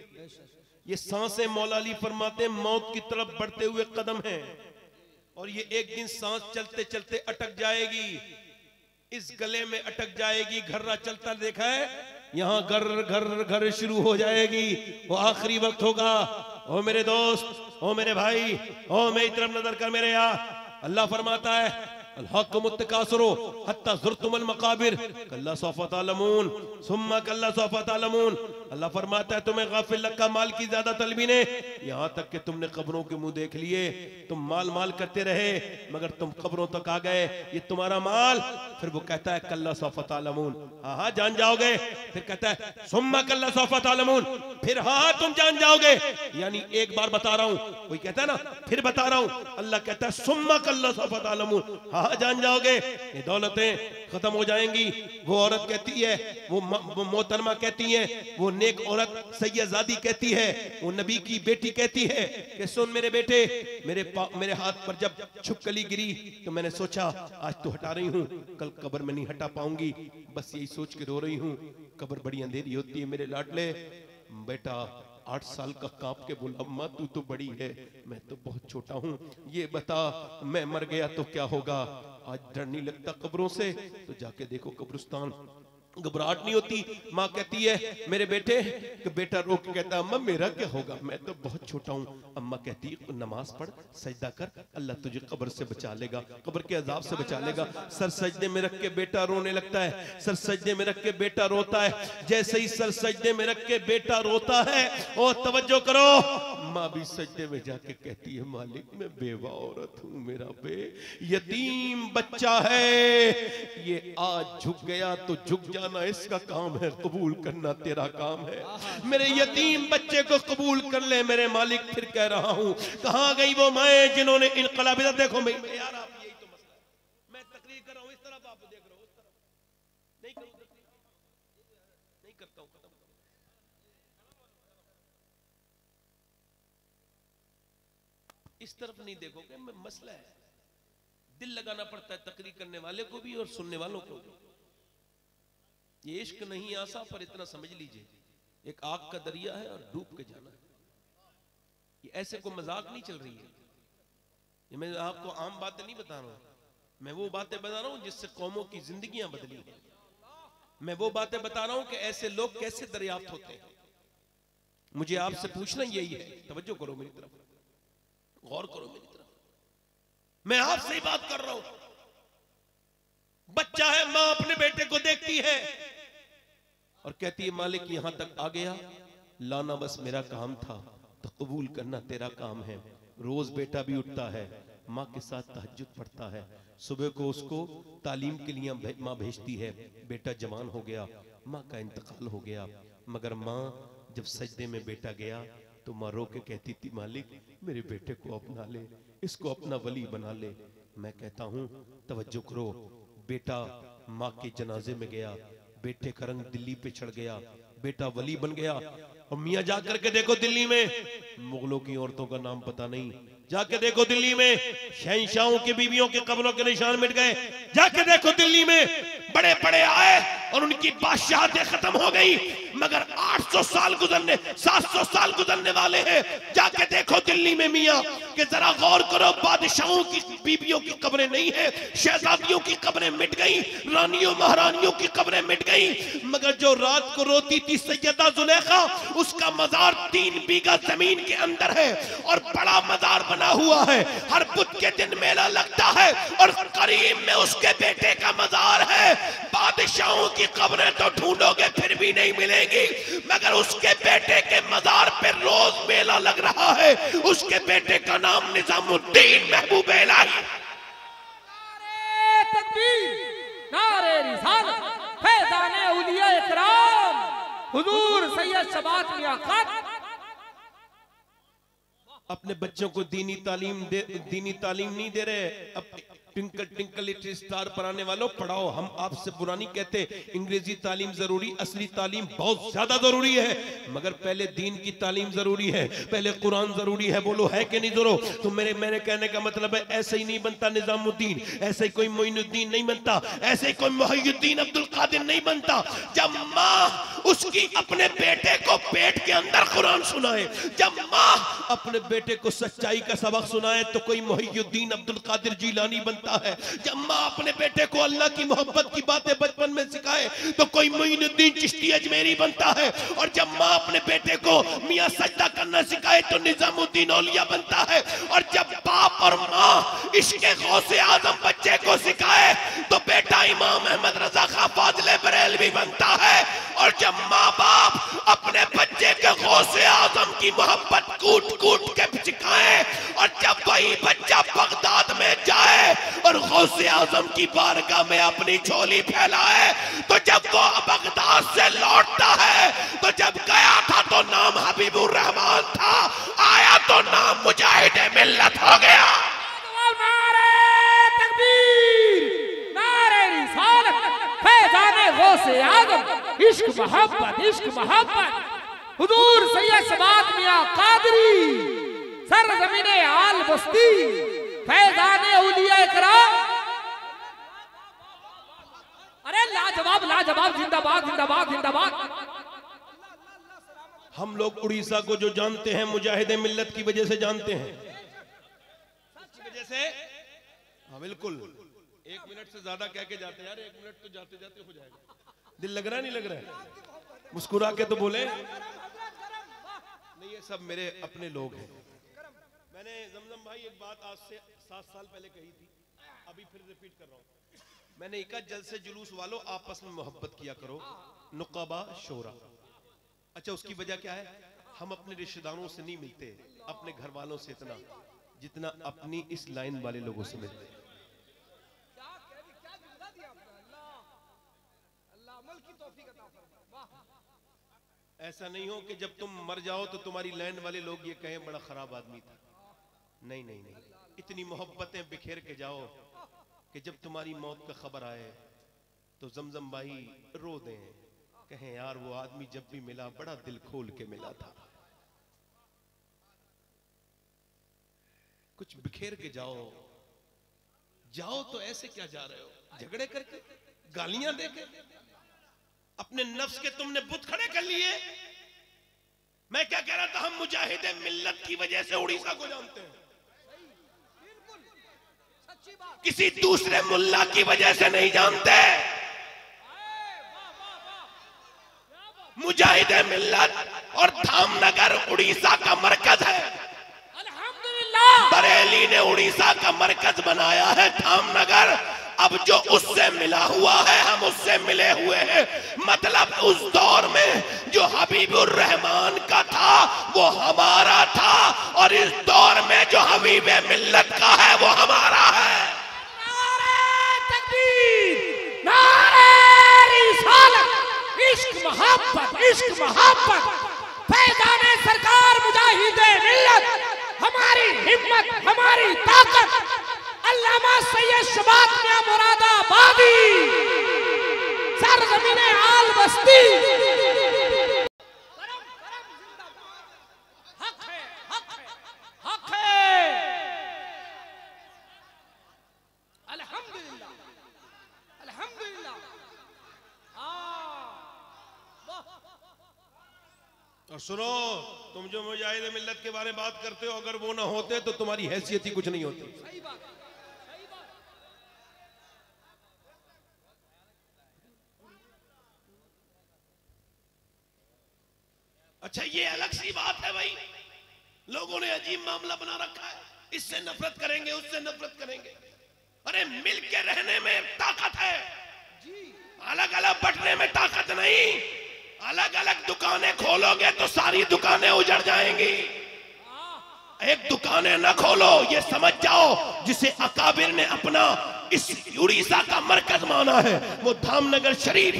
ये साँसें मौला अली फरमाते मौत की तरफ़ बढ़ते हुए कदम हैं। और ये एक दिन सांस चलते चलते अटक जाएगी। इस गले में अटक जाएगी, घर्रा चलता देखा है। यहाँ घर घर घर शुरू हो जाएगी। वो आखिरी वक्त होगा। ओ मेरे दोस्त, ओ मेरे भाई, ओ मेरी तरफ़ नज़र कर मेरे यहाँ अल्लाह फरमाता है मकाबिर। अल्लाह फरमाता है, तुम्हें गाफिल लक्का माल की ज़्यादा तलबी ने। यहाँ तक कि तुमने कब्रों के मुँह देख लिए। तुम माल माल करते रहे, मगर तुम कब्रों तक आ गए। ये तुम्हारा माल। फिर वो कहता है, कल्ला सौफत आलमून हाँ हाँ जान जाओगे। फिर कहता है, सुम्मा कल्ला सौफत आलमून फिर हाँ तुम जान जाओगे। यानी एक बार बता रहा हूँ। कोई कहता है ना, फिर बता रहा हूँ। अल्लाह कहता है, सुम्मा कल्ला सौफत आलमून हाँ जान जाओगे। ये दौलतें खत्म हो जाएँगी। वो औरत कहती है वो मोहतरमा कहती है, वो नेक औरत सैयदादी कहती है, वो नबी की बेटी कहती है कि सुन मेरे बेटे, मेरे मेरे हाथ पर जब छुपकली गिरी तो मैंने सोचा, आज तो हटा रही हूँ, कल कब्र में नहीं हटा पाऊँगी, बस यही सोच के रो रही हूँ। कब्र बड़ी अंधेरी होती है मेरे लाडले। बेटा, आठ साल का काँप के बोला, अम्मा, तू तो बड़ी है, मैं तो बहुत छोटा हूँ। ये बता, मैं मर गया तो क्या होगा? आज डर नहीं लगता कब्रों से? तो जाके देखो कब्रिस्तान घबराहट नहीं होती। माँ कहती है, मेरे बेटे बेटा रो के कहता, अम्मा, मेरा क्या होगा? मैं तो बहुत छोटा हूँ। अम्मा कहती है नमाज़ पढ़, सजदा कर, अल्लाह तुझे कब्र से बचा लेगा, कब्र के अजाब से बचा लेगा। सर सजदे में रख के बेटा रोने लगता है। सर सजदे में रख के बेटा रोता है। जैसे ही सर सजदे में रख के बेटा रोता है ओ तवज्जो करो, माँ भी सजदे में जाके कहती है, मालिक, मैं बेवा औरत हूँ, मेरा बे, यतीम बच्चा है। ये आज झुक गया तो झुक जाना इसका काम है कबूल करना तेरा काम है। मेरे यतीम बच्चे को कबूल कर ले मेरे मालिक फिर कह रहा हूँ कहाँ गई वो माए जिन्होंने इनकलाब देखो मैं यार आप यही तो मसला है। मैं तकरीर कर रहा हूँ इस तरफ़ आप देख रहे हो उस तरफ़। नहीं करूँ नहीं करता हूँ इस तरफ़ नहीं देखोगे मैं मसला है। दिल लगाना पड़ता है तकरीर करने वाले को भी और सुनने वालों को भी। ये इश्क नहीं आसा, पर इतना समझ लीजिए। एक आग का दरिया है और डूब के जाना है। ये ऐसे को मज़ाक नहीं चल रही है। ये मैं आपको आम बातें नहीं बता रहा मैं वो बातें बता रहा हूँ जिससे कौमों की जिंदगियाँ बदली हैं। मैं वो बातें बता रहा हूँ कि ऐसे लोग कैसे दरियाफ्त होते हैं। मुझे आपसे पूछना यही है। तवज्जो करो मेरी तरफ़। गौर करो मेरी तरफ़। मैं आपसे ही बात कर रहा हूँ। बच्चा है, माँ अपने बेटे को देखती है। और कहती है, मालिक, यहाँ तक आ गया। लाना बस मेरा काम था तो कबूल करना तेरा काम है। रोज बेटा भी उठता है, माँ के साथ तहज्जुद पढ़ता है। सुबह को उसको तालीम के लिए माँ भेजती है। बेटा जवान हो गया, माँ का इंतकाल हो गया। मगर माँ, जब सजदे में बेटा गया तो माँ रो के कहती थी, मालिक, मेरे बेटे को अपना ले, इसको अपना वली बना ले। मैं कहता हूँ, तवज्जो करो बेटा माँ के जनाजे में गया, बेटे का रंग दिल्ली पे चढ़ गया, बेटा वली बन गया। और मियाँ जा करके देखो दिल्ली में, मुगलों की औरतों का नाम पता नहीं जाके देखो दिल्ली में शहनशाहों की बीवियों के कब्रों के निशान मिट गए। जाके देखो दिल्ली में बड़े बड़े आए और उनकी बादशाहतें खत्म हो गई। मगर 800 साल गुजरने 700 साल गुजरने वाले हैं। जाके देखो दिल्ली में मियाँ कि जरा गौर करो, बादशाहों की बीबियों की कब्रें नहीं है। शहजादियों की कब्रें मिट गई, रानियों, महारानियों की कब्रें मिट गई। मगर जो रात को रोती थी सैयदा जुलेखा उसका मजार तीन बीघा ज़मीन के अंदर है। और बड़ा मजार बना हुआ है। हर बुध के दिन मेला लगता है और करीब में उसके बेटे का मजार है। बादशाहों की कब्रें तो ढूंढोगे, फिर भी नहीं मिलेगी। मगर उसके बेटे के मजार पे रोज मेला लग रहा है। उसके बेटे का नाम निजामुद्दीन महबूब उलिया इकराम। हुजूर सैयद शबात मियाँ खान। अपने बच्चों को दीनी तालीम दे दीनी तालीम नहीं दे रहे अब ट्विंकल ट्विंकल लिटिल स्टार पढ़ाने वालों, पढ़ाओ, हम आपसे बुरा नहीं कहते अंग्रेज़ी तालीम ज़रूरी, असली तालीम बहुत ज़्यादा ज़रूरी है। मगर पहले दीन की तालीम ज़रूरी है, पहले कुरान ज़रूरी है, बोलो, है कि नहीं ज़रूर? तो मेरे मेरे कहने का मतलब है, ऐसे ही नहीं बनता निजामुद्दीन, ऐसे ही कोई मोइनुद्दीन नहीं बनता, ऐसे ही कोई मोहियुद्दीन अब्दुल कादिर नहीं बनता, जब माँ उसकी अपने बेटे को पेट के अंदर कुरान सुनाए, जब माँ अपने बेटे को सच्चाई का सबक सुनाए तो कोई मोहियुद्दीन अब्दुल कादिर जीलानी बनता है। जब माँ अपने बेटे को अल्लाह की मोहब्बत की बातें बचपन में सिखाए तो कोई मोइनुद्दीन चिश्ती अजमेरी बनता है। और जब माँ अपने बेटे को मियाँ सजदा करना सिखाए तो निजामुद्दीन औलिया बनता है। और जब बाप और माँ इसके गौसे आज़म बच्चे को सिखाए तो बेटा इमाम अहमद रजा खा फाजले बरेलवी बनता है। और जब माँ बाप अपने बच्चे के गौसे आज़म की मोहब्बत कूट कूट के सिखाए, और जब वही बच्चा बगदाद में जाए और गौसे आज़म की बारगाह में अपनी झोली फैलाए। तो जब वो बगदाद से लौटता है तो जब गया था तो नाम हबीबुर रहमान था। आया तो नाम मुजाहिद मिल्लत हो गया। इश्क मोहब्बत इश्क मोहब्बत। हुजूर सैयद शबात मियाँ कादरी सर जमीने आल बस्ती। फैजाने उलिया इकराम। अरे लाजवाब लाजवाब, जिंदाबाद जिंदाबाद जिंदाबाद। हम लोग उड़ीसा को जो जानते हैं, मुजाहिद मिल्लत की वजह से जानते हैं। वजह से? हाँ बिल्कुल। एक मिनट से ज़्यादा कह के जाते यार, एक मिनट तो जाते जाते हो जाएगा। दिल लग रहा नहीं लग रहा है? मुस्कुरा के तो बोले। नहीं, ये सब मेरे अपने लोग हैं। मैंने जमजम भाई एक बात आज से सात साल पहले कही थी अभी फिर रिपीट कर रहा हूँ। मैंने कहा जल से जुलूस वालों आपस में मोहब्बत किया करो। नुकाबा शोरा। अच्छा उसकी वजह क्या है? हम अपने रिश्तेदारों से नहीं मिलते अपने घर वालों से इतना जितना अपनी इस लाइन वाले लोगों से मिलते। हैं क्या कह दी क्या जुमला दिया आपने? अल्लाह अल्लाह अमल की तौफीक अता फरमाए। वाह। ऐसा नहीं हो कि जब तुम मर जाओ तो तुम्हारी लैंड वाले लोग ये कहें बड़ा खराब आदमी था। नहीं नहीं नहीं। इतनी मोहब्बतें बिखेर के जाओ कि जब तुम्हारी मौत का खबर आए तो जमजम भाई रो दें। कहें, यार, वो आदमी जब भी मिला, बड़ा दिल खोल के मिला था। कुछ बिखेर के जाओ। जाओ तो ऐसे क्या जा रहे हो? झगड़े करके, गालियाँ देके अपने नफ्स के तुमने बुत खड़े कर लिए। मैं क्या कह रहा था? हम मुजाहिद मिल्लत की वजह से उड़ीसा को जानते हैं। किसी दूसरे मुल्ला की वजह से नहीं जानते। मुजाहिद मिल्लत और धामनगर उड़ीसा का मरकज है। बरेली ने उड़ीसा का मरकज बनाया है धामनगर। अब जो उससे मिला हुआ है हम उससे मिले हुए हैं। मतलब उस दौर में जो हबीबुर रहमान का था वो हमारा था। और इस दौर में जो हबीब मिल्लत का है वो हमारा है। इश्क, मोहब्बत इश्क, मोहब्बत। फैजान सरकार, मुजाहिदे मिल्लत। हमारी हिम्मत, हमारी ताकत। अल्लामा सैयद शबाब मियाँ मुरादाबादी। सरजमीन आल बस्ती करम करम जिंदाबाद हक है हक है हक है अल्हम्दुलिल्लाह अल्हम्दुलिल्लाह हाँ वाह और सुनो तुम जो मुजाहिद मिल्लत के बारे में बात करते हो अगर वो ना होते तो तुम्हारी हैसियत ही कुछ नहीं होती। अच्छा ये अलग सी बात है भाई। लोगों ने अजीब मामला बना रखा है। इससे नफरत करेंगे उससे नफरत करेंगे। अरे मिल के रहने में ताकत है। अलग अलग बटने में ताकत नहीं। अलग अलग दुकानें खोलोगे तो सारी दुकानें उजड़ जाएँगी। एक दुकानें न खोलो ये समझ जाओ जिसे अकाबिर ने अपना इस उड़ीसा का मरकज माना है। वो धामनगर शरीफ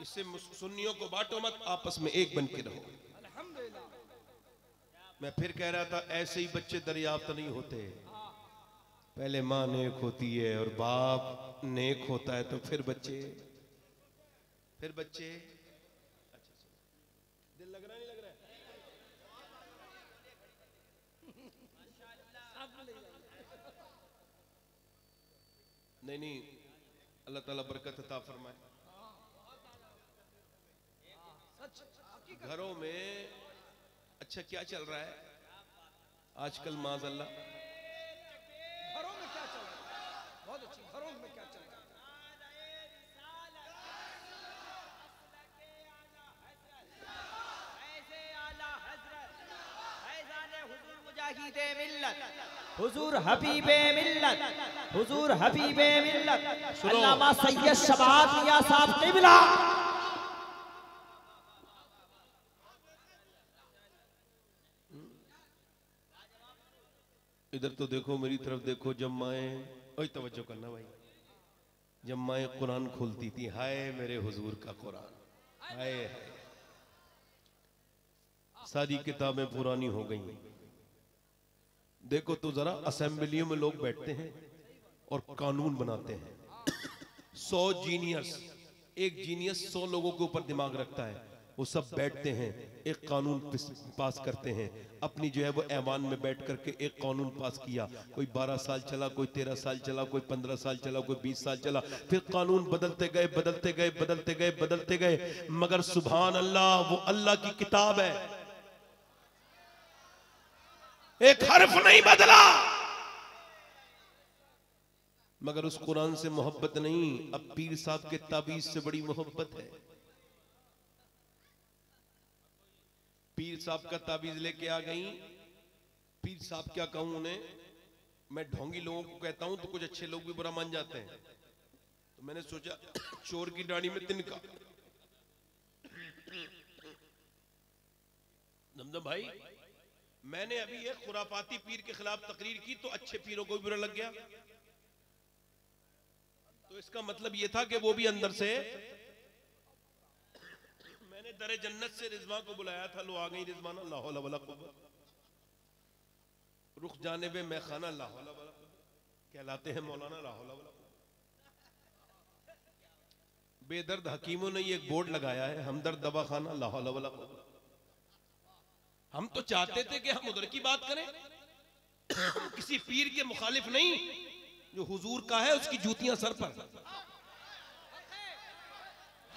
इससे सुन्नियों को बांटो मत आपस में एक बन के रहो। मैं फिर कह रहा था, ऐसे ही बच्चे दरियाफ्त नहीं होते। पहले माँ नेक होती है और बाप नेक होता है तो फिर बच्चे? फिर बच्चे? दिल लग रहा नहीं लग रहा नहीं नहीं, अल्लाह ताला बरकत अता फरमाए। घरों में अच्छा क्या चल रहा है? आजकल माजल्ला घरों में क्या चल रहा है? बहुत अच्छी घरों में क्या चल रहा है? ऐसे आला हज़रत फैजान हुजूर हुजूर हबीबे मिल्लत हुजूर हबीबे मिल्लत। सुनो। अल्लामा सैयद शबाब मियाँ साहब किबला इधर तो देखो, मेरी तरफ़ देखो, जब माए ओए, तवज्जो करना भाई। जब माए कुरान खोलती थी, हाय मेरे हुजूर का कुरान। हाय सारी किताबें पुरानी हो गई। देखो तो जरा असेंबलियों में लोग बैठते हैं और कानून बनाते हैं। (coughs) सौ जीनियस, एक जीनियस सौ लोगों के ऊपर दिमाग रखता है। वो सब बैठते हैं, एक कानून पास करते हैं। अपनी जो है वो ऐवान में बैठ करके एक कानून पास किया। कोई 12 साल चला, कोई 13 साल चला, कोई 15 साल चला, कोई 20 साल चला, फिर कानून बदलते गए बदलते गए बदलते गए बदलते गए। मगर सुभान अल्लाह वो अल्लाह की किताब है। एक हर्फ नहीं बदला। मगर उस कुरान से मोहब्बत नहीं, अब पीर साहब के ताबीज से बड़ी मोहब्बत है। पीर साहब का ताबीज लेके आ गई। पीर साहब क्या कहूँ उन्हें? मैं ढोंगी लोगों को कहता हूँ तो कुछ अच्छे लोग भी बुरा मान जाते हैं। तो मैंने सोचा, (coughs) चोर की डाड़ी में तिनका। दमदम भाई, मैंने अभी एक खुराफाती पीर के खिलाफ तकरीर की तो अच्छे पीरों को भी बुरा लग गया। तो इसका मतलब यह था कि वो भी अंदर से दरे जन्नत से रिजवा को बुलाया था, लो आ गई रिजवाना ला हौला वला रुख जाने पे मैं खाना, ला हौला कहलाते हैं मौलाना, ला हौला बेदर्द हकीमों ने एक बोर्ड लगाया है, हमदर्द दवा खाना, ला हौला वला हम तो चाहते थे कि हम उधर की बात करें। (coughs) किसी पीर के मुखालिफ नहीं, जो हुजूर का है, उसकी जूतियाँ सर पर।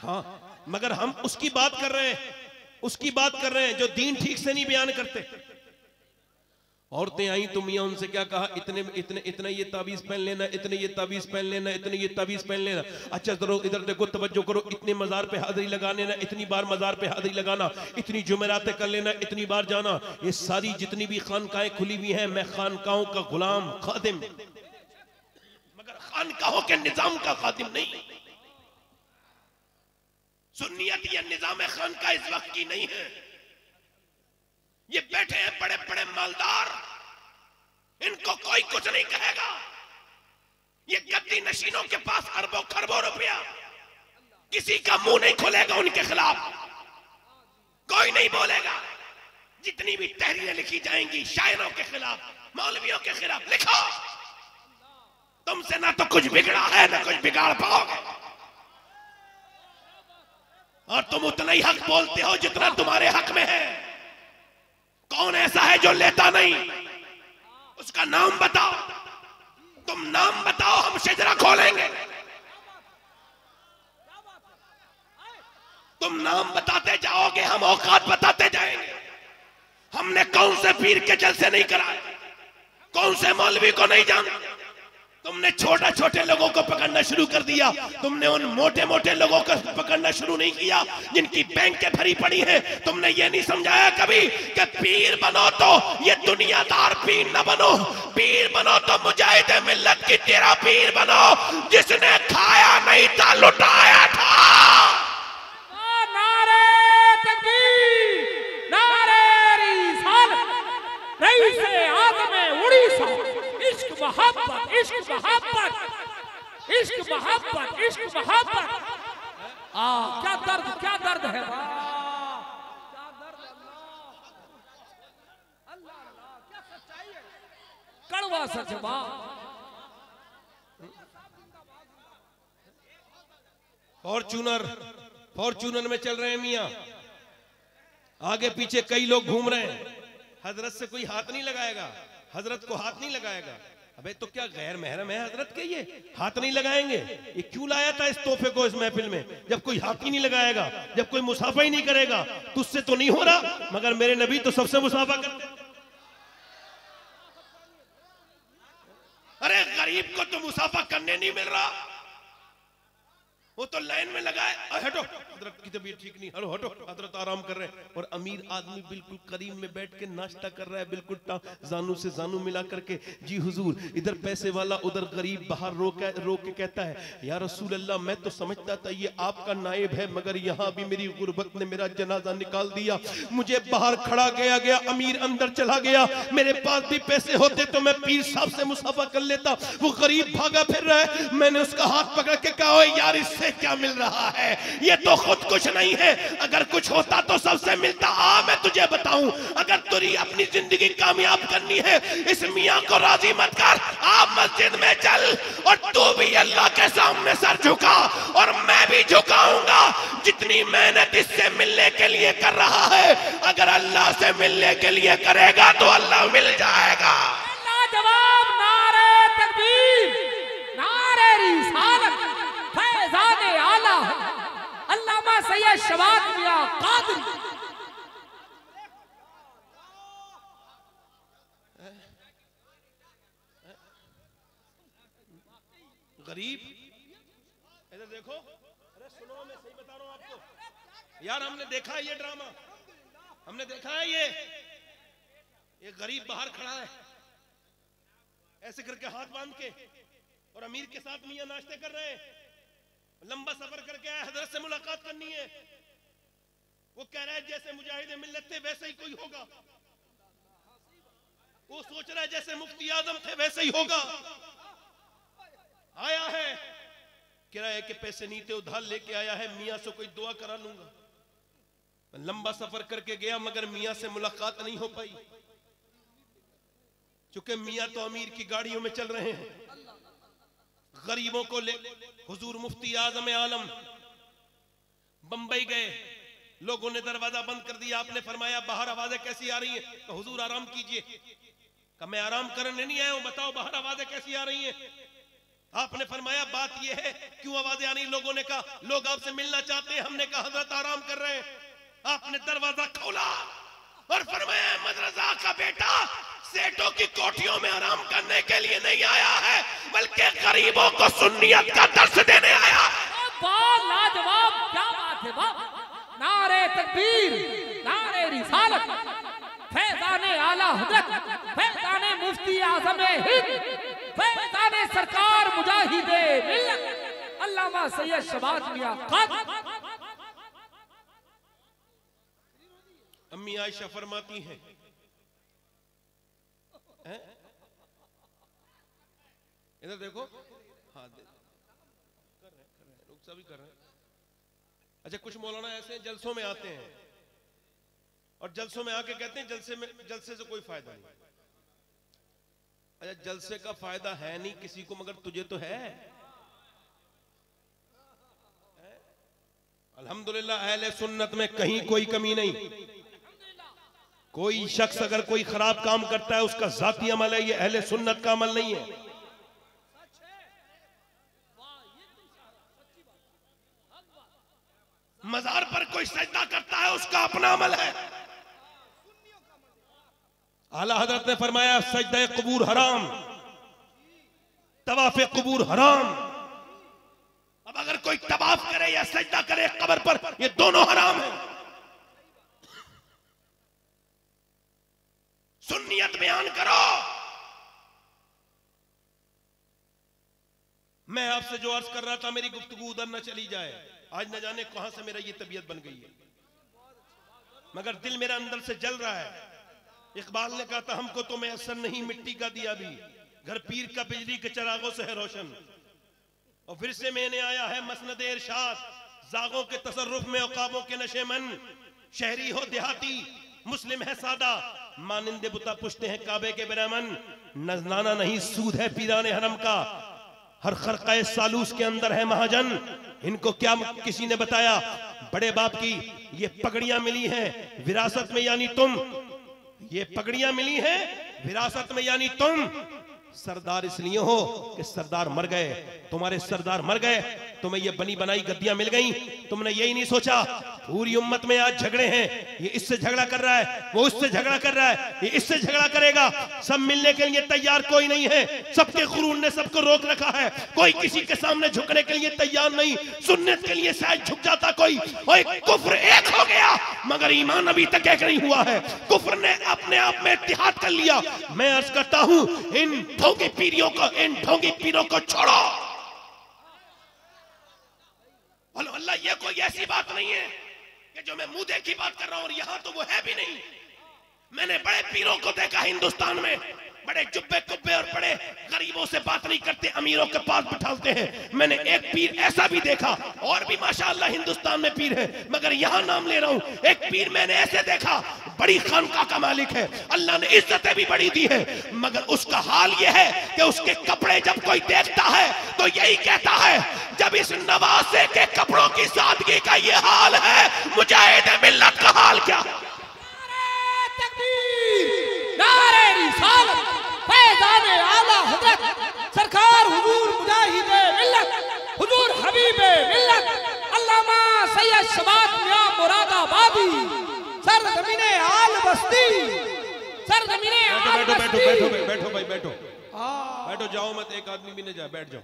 हाँ मगर हम उसकी बात कर रहे हैं, उसकी बात कर रहे हैं जो दीन ठीक से नहीं बयान करते। औरतें आई तो मियाँ उनसे क्या कहा, इतने इतने इतने ये ताबीज पहन लेना, इतने ये ताबीज पहन लेना, इतने ये ताबीज पहन लेना। अच्छा जरो इधर देखो, तवज्जो करो, इतने मजार पे हाजिरी लगा लेना, इतनी बार मजार पे हाजिरी लगाना, इतनी जुमेरातें कर लेना, इतनी बार जाना। ये सारी जितनी भी खानकाएँ खुली हुई हैं, मैं खानकाओं का गुलाम, खादिम। मगर खानकाहों के निज़ाम का खादिम नहीं। सुन्नियत या निज़ाम खान का इस वक्त की नहीं है। ये बैठे हैं बड़े बड़े मालदार। इनको कोई कुछ नहीं कहेगा। ये गद्दी नशीनों के पास अरबों खरबों रुपया। किसी का मुँह नहीं खोलेगा उनके खिलाफ। कोई नहीं बोलेगा। जितनी भी तहरीरें लिखी जाएँगी शायरों के खिलाफ, मौलवियों के खिलाफ, लिखो। तुमसे ना तो कुछ बिगड़ा है, ना कुछ बिगाड़ पाओगे। और तुम उतना ही हक बोलते हो जितना तुम्हारे हक में है। कौन ऐसा है जो लेता नहीं? उसका नाम बताओ। तुम नाम बताओ, हम शिजरा खोलेंगे। तुम नाम बताते जाओगे, हम औकात बताते जाएँगे। हमने कौन से पीर के जलसे नहीं कराए? कौन से मौलवी को नहीं जाना? तुमने छोटे छोटे लोगों को पकड़ना शुरू कर दिया। तुमने उन मोटे मोटे लोगों को पकड़ना शुरू नहीं किया, जिनकी बैंक के भरी पड़ी है। तुमने ये नहीं समझाया कभी कि पीर बनो तो ये दुनियादार पीर न बनो। पीर बनो तो मुजाहिद मिल्लत की तेरा पीर बनो। जिसने खाया नहीं था, लुटाया था। नारे तकबीर, नारे रिसालत रईस मोहब्बत, इश्क मोहब्बत। इश्क मोहब्बत इश्क, मोहब्बत। क्या दर्द क्या दर्द है कड़वा सच फॉर्चूनर फॉर्चूनर में चल रहे हैं मिया। आगे पीछे कई लोग घूम रहे हैं। हज़रत से कोई हाथ नहीं लगाएगा। हज़रत को हाथ नहीं लगाएगा। अबे तो क्या गैर महरम है हज़रत के ये? हाथ नहीं लगाएँगे। ये क्यों लाया था इस तोहफे को इस महफिल में? जब कोई हाथ ही नहीं लगाएगा, जब कोई मुसाफा ही नहीं करेगा तो उससे तो नहीं हो रहा, मगर मेरे नबी तो सबसे मुसाफा करते अरे, गरीब को तो मुसाफा करने नहीं मिल रहा। वो तो लाइन में लगा है। हटो। हज़रत की तबीयत ठीक नहीं। हलो, हटो। हज़रत आराम कर रहे हैं। और अमीर आदमी बिल्कुल करीब में बैठ के नाश्ता कर रहा है, बिल्कुल जानू से जानू मिला करके। जी हुजूर, इधर पैसे वाला, उधर गरीब, बाहर रो के रो के कहता है, या रसूल अल्लाह मैं तो समझता था ये आपका नायब है, मगर यहाँ भी मेरी गुर्बत ने मेरा जनाजा निकाल दिया। मुझे बाहर खड़ा गया गया, अमीर अंदर चला गया। मेरे पास भी पैसे होते तो मैं पीर साहब से मुसाफा कर लेता। वो गरीब भागा फिर रहा है। मैंने उसका हाथ पकड़ के कहा यार इस से क्या मिल रहा है? ये तो खुद कुछ नहीं है। अगर कुछ होता तो सबसे मिलता। आ मैं तुझे बताऊँ, अगर तुरी अपनी ज़िंदगी कामयाब करनी है, इस मियाँ को राज़ी मत कर। आप मस्जिद में चल, और तू भी अल्लाह के सामने सर झुका, और मैं भी झुकाऊँगा। जितनी मेहनत इससे मिलने के लिए कर रहा है, अगर अल्लाह से मिलने के लिए करेगा तो अल्लाह मिल जाएगा। लाजवाब नारे नारे सैयद कादरी। गरीब। इधर देखो। अरे सुनो, मैं सही बता रहा हूँ आपको। यार, हमने देखा है ये ड्रामा। हमने देखा है ये। ये गरीब बाहर खड़ा है। ऐसे करके हाथ बाँध के और अमीर के साथ मियाँ नाश्ते कर रहे हैं। लंबा सफ़र करके आया, हज़रत से मुलाकात करनी है। वो कह रहा है, जैसे मुजाहिद मिल्लत थे, वैसे ही कोई होगा। वो सोच रहा है, जैसे मुफ्ती आज़म थे, वैसे ही होगा। आया है। किराए के पैसे नहीं थे, उधार लेके आया है, मियाँ से कोई दुआ करा लूँगा। लंबा सफ़र करके गया, मगर मियाँ से मुलाकात नहीं हो पाई। चूँकि मियाँ तो अमीर की गाड़ियों में चल रहे हैं। गरीबों को ले। हुजूर मुफ्ती आज़म आलम, बंबई गए। लोगों ने दरवाज़ा बंद कर दिया। आपने फरमाया, बाहर आवाज़ें कैसी आ रही हैं? तो हुजूर, आराम कीजिए। मैं आराम करने नहीं आया हूँ, बताओ बाहर आवाज़ें कैसी आ रही हैं? आपने फरमाया, बात यह है, क्यों आवाज़ें आ रही लोगों ने कहा, लोग आपसे मिलना चाहते हैं। हमने कहा, हज़रत आराम कर रहे हैं। आपने दरवाज़ा खोला। और फरमाया मदरजा का बेटा सेठों की कोठियों में आराम करने के लिए नहीं आया है, बल्कि गरीबों को सुन्नियत का दर्श देने आया। लाजवाब, क्या बात है वाह नारे तकबीर, नारे रिसालत। फैजाने आला हज़रत, फैजाने मुफ्ती आज़म हिंद, फैजाने सरकार मुजाहिदे मिल्लत। अल्लामा सैयद शबाज मियाँ कादरी अम्मी आयशा फरमाती हैं। हैं? इधर देखो। हाँ दे कर रहे कर रहे लोग सभी कर रहे हैं। अच्छा कुछ मौलाना ऐसे हैं, जलसों में आते हैं। और जलसों में आके कहते हैं जलसे में जलसे से कोई फ़ायदा नहीं। अच्छा जलसे का फ़ायदा है नहीं किसी को मगर तुझे तो है? अल्हम्दुलिल्लाह अहले सुन्नत में कहीं कोई कमी नहीं। कोई शख्स अगर कोई खराब काम करता है, उसका जाती अमल है, ये अहले सुन्नत का अमल नहीं है। मजार पर कोई सजदा करता है, उसका अपना अमल है। आला हज़रत ने फरमाया, सजदा कबूर हराम, तवाफ कबूर हराम। अब अगर कोई तवाफ करे या सजदा करे, कबर पर, ये दोनों हराम है। सुन्नियत बयान करो। मैं आपसे जो अर्ज़ कर रहा था, मेरी गुफ्तगू उधर न चली जाए। आज न जाने कहाँ से मेरा ये तबीयत बन गई है। मगर दिल मेरा अंदर से जल रहा है। इकबाल ने कहा था, हमको तो मैसर नहीं, मिट्टी का दिया भी। घर पीर का बिजली के चरागों से है रोशन। और फिर से मैंने आया है मसनद इरशाद, जागों के तसरुफ में औकाबों के नशे मन। शहरी हो देहाती, मुस्लिम है सादा मानिंदे बुता पुछते हैं काबे के ब्राह्मण, नजनाना नहीं, सूद है पीराने हरम का। हर खरका सालूस के अंदर है महाजन। इनको क्या किसी ने बताया? बड़े बाप की ये पगड़ियाँ मिली हैं, विरासत में यानी तुम। ये पगड़ियाँ मिली हैं, विरासत में यानी तुम। सरदार इसलिए हो कि सरदार मर गए, तुम्हारे सरदार मर गए तुम्हें ये बनी बनाई गद्दियाँ मिल गई। तुमने यही नहीं सोचा, पूरी उम्मत में आज झगड़े हैं। ये इससे झगड़ा कर रहा है, वो उससे झगड़ा कर रहा है, ये इससे झगड़ा करेगा। सब मिलने के लिए तैयार कोई नहीं है। सबके गुरूर ने सबको रोक रखा है। कोई किसी के सामने झुकने के लिए तैयार नहीं। सुन्नत के लिए शायद झुक जाता कोई। ओए, कुफ्र एक हो गया, मगर ईमान अभी तक एक नहीं हुआ है। कुफर ने अपने आप में इतिहाद कर लिया। मैं अर्ज़ करता हूँ, इन ढोंगी पीरियों को, इन ढोंगी पीरों को छोड़ो। बोलो अल्लाह, ये कोई ऐसी बात नहीं है कि जो मैं मुँह देखी बात कर रहा हूँ और यहाँ तो वो है भी नहीं। मैंने बड़े पीरों को देखा हिंदुस्तान में। बड़े जुब्बे कुब्बे और बड़े गरीबों से बात नहीं करते, अमीरों के पास बिठाते हैं। मैंने एक पीर ऐसा भी देखा, और भी माशाअल्लाह हिंदुस्तान में पीर है, मगर यहाँ नाम ले रहा हूँ, एक पीर मैंने ऐसे देखा, बड़ी खानका का मालिक है, अल्लाह ने इज्जतें भी बड़ी दी है, मगर उसका हाल यह है कि उसके कपड़े जब कोई देखता है तो यही कहता है, जब इस नवासे के कपड़ों की सादगी का ये हाल है, मुजाहिद मिल्लत का हाल क्या? नारे रिसालत। फैजान आला हज़रत। सरकार हुजूर मुजाहिद मिल्लत हुजूर हबीब मिल्लत अल्लामा सैयद शबात मियाँ मुरादाबादी। सर जमीने आल बस्ती सर जमीने आल बैठो बैठो बस्ती। बैठो बैठो भाई बैठो। बैठो जाओ मत एक आदमी भी नहीं जाए बैठ जाओ।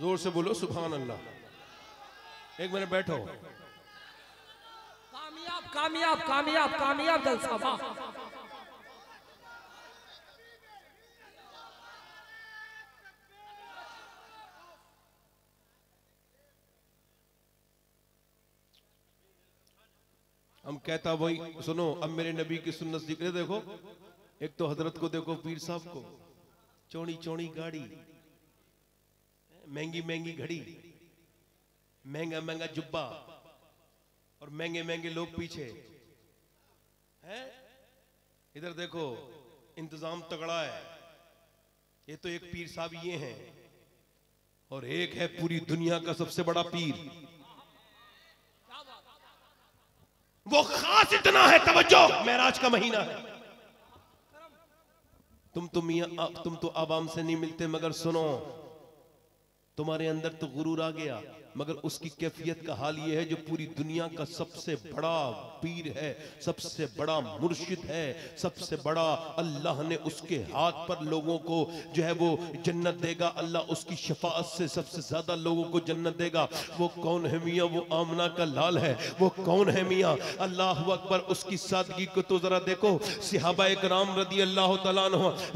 ज़ोर से बोलो सुभान अल्लाह। एक मिनट बैठो। कामयाब कामयाब कामयाब जलसा वाह हम कहता वही, सुनो, अब मेरे नबी की सुन्नत सीख देखो। एक तो हज़रत को देखो, पीर साहब को। चौड़ी चौड़ी गाड़ी। महँगी महँगी घड़ी। महँगा महँगा जुब्बा। और महँगे महँगे लोग पीछे। हैं? इधर देखो, इंतज़ाम तगड़ा है। ये तो एक पीर साहब ये हैं। और एक है पूरी दुनिया का सबसे बड़ा पीर। वो खास इतना है, तवज्जो! महराज का महीना है। तुम तो मियाँ तुम तो आवाम से नहीं मिलते, मगर सुनो, तुम्हारे अंदर तो गुरूर आ गया। मगर उसकी कैफियत का हाल यह है जो पूरी दुनिया का सबसे बड़ा पीर है, सबसे बड़ा मुर्शिद है, सबसे बड़ा अल्लाह ने उसके हाथ पर लोगों को जो है वो जन्नत देगा। अल्लाह उसकी शफात से सबसे ज़्यादा लोगों को जन्नत देगा। वो कौन है मियाँ? वो आमना का लाल है। वो कौन है मियाँ? अल्लाह अकबर, उसकी सादगी को तो जरा देखो। सिहाबा कराम रदी अल्लाह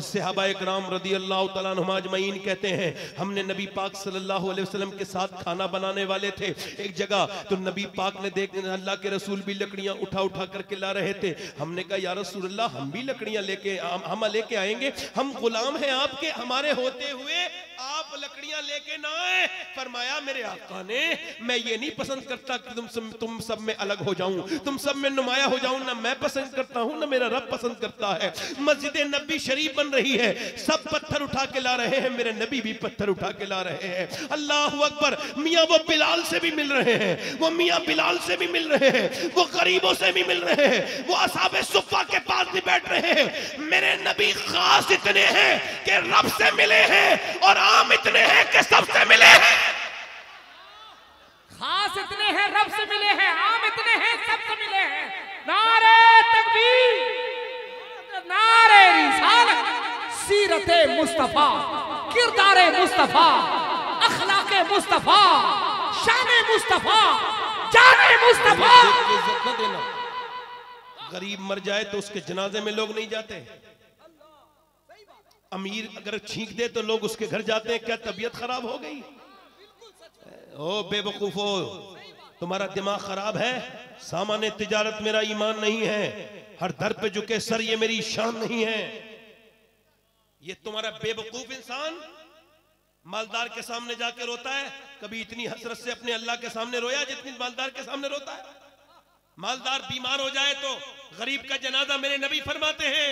सिहाबा कराम रदी अल्लाह तजमैन कहते हैं, हमने नबी पाक वसल्लम के साथ खाना बनाने वाले थे। एक जगह तो नबी पाक ने देख अल्लाह के रसूल भी लकड़ियाँ उठा उठा करके ला रहे थे। हमने कहा, या रसूल हम भी लकड़ियाँ लेके हम लेके आएँगे। हम गुलाम हैं आपके, हमारे होते हुए आप लकड़ियाँ लेके ना आए। फरमाया, मेरे आका ने, मैं ये नहीं पसंद करता कि तुम सब तुम सब में अलग हो जाऊँ। तुम सब में नुमाया हो जाऊँ, ना मैं पसंद करता हूँ, ना मेरा रब पसंद करता है। मस्जिद नबी शरीफ बन रही है। सब पत्थर उठा के ला रहे हैं, मेरे नबी भी पत्थर उठा के ला रहे हैं। अल्लाह अकबर, मियाँ वो बिलाल से भी मिल रहे हैं, वो मियाँ बिलाल से भी मिल रहे हैं, वो गरीबों से भी मिल रहे हैं, वो असाब सुफा के पास भी बैठ रहे हैं। मेरे नबी खास इतने हैं कि रब से मिले हैं और आम इतने हैं कि सबसे मिले हैं। खास इतने हैं, रब से मिले हैं, आम इतने हैं सबसे मिले हैं। नारे तकबीर नारे रिसालत, सीरत मुस्तफ़ा, किरदार मुस्तफ़ा, अखलाक मुस्तफ़ा। शान मुस्तफ़ा, जाने मुस्तफ़ा। देना। गरीब मर जाए तो उसके जनाजे में लोग नहीं जाते। अमीर अगर छींक दे तो लोग उसके घर जाते हैं, क्या तबीयत खराब हो गई? ओ, बेवकूफो, तुम्हारा दिमाग खराब है? सामान्य तिजारत मेरा ईमान नहीं है। हर दर पे झुके सर, ये मेरी शान नहीं है। ये तुम्हारा बेवकूफ़ इंसान मालदार के सामने जाके रोता है। कभी इतनी हसरत से अपने अल्लाह के सामने रोया जितनी मालदार के सामने रोता है। मालदार बीमार हो जाए तो गरीब का जनाजा मेरे नबी फरमाते हैं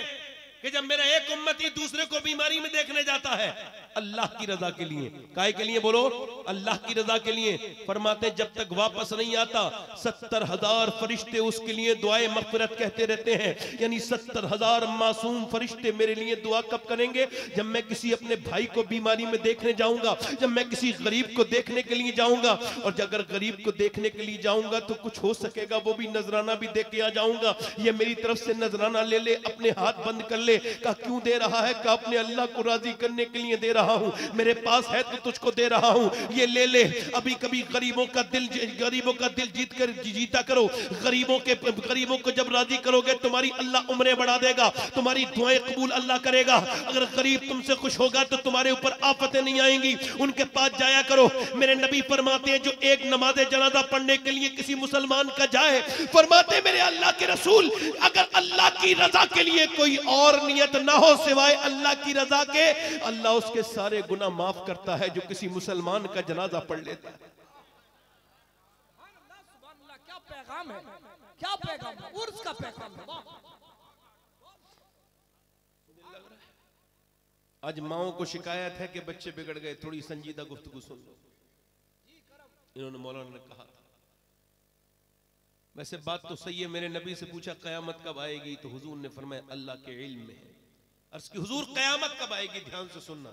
कि जब मेरा एक उम्मती दूसरे को बीमारी में देखने जाता है अल्लाह की रजा के लिए। काय के लिए बोलो? अल्लाह की रजा के लिए। फरमाते, जब तक वापस नहीं आता, सत्तर हज़ार फरिश्ते उसके लिए दुआए मफरत कहते रहते हैं। यानी सत्तर हज़ार मासूम फरिश्ते मेरे लिए दुआ कब करेंगे? जब मैं किसी अपने भाई को बीमारी में देखने जाऊँगा, जब मैं किसी गरीब को देखने के लिए जाऊँगा, और अगर गरीब को देखने के लिए जाऊँगा तो कुछ हो सकेगा, वो भी नजराना भी दे के आ जाऊँगा। ये मेरी तरफ़ से नजराना ले ले, अपने हाथ बंद कर ले। का क्यों दे रहा है? का अपने अल्लाह को राज़ी करने के लिए दे रहा रहा हूँ। मेरे पास है तो तुझको दे रहा हूँ। ये ले ले। अभी कभी गरीबों का दिल गरीबों का दिल जीत कर जीता करो। गरीबों के गरीबों को जब राज़ी करोगे, तुम्हारी अल्लाह उम्रें बढ़ा देगा। तुम्हारी दुआएँ कबूल अल्लाह करेगा। अगर गरीब तुमसे खुश होगा तो तुम्हारे ऊपर आफतें नहीं आएँगी। उनके पास जाया करो। मेरे नबी फरमाते हैं, जो एक नमाज़ जनाजा पढ़ने के लिए किसी मुसलमान का जाए, फरमाते मेरे अल्लाह के रसूल, अगर अल्लाह की रजा के लिए कोई और नियत ना हो, सिवाय अल्लाह की रजा के, अल्लाह उसके सारे गुना माफ़ करता है जो किसी मुसलमान का जनाजा पढ़ लेता है। क्या पैगाम है? क्या पैगाम है? उर्स का पैगाम है। आज माओ को शिकायत है कि बच्चे बिगड़ गए थोड़ी संजीदा गुफ्तगू सुन लो। इन्होंने मौलाना ने कहा था वैसे बात तो सही है मेरे नबी से पूछा कयामत कब आएगी? तो हुजूर ने फरमाया अल्लाह के इल्म में है। अर्ज़ की हुजूर कयामत कब आएगी? ध्यान से सुनना।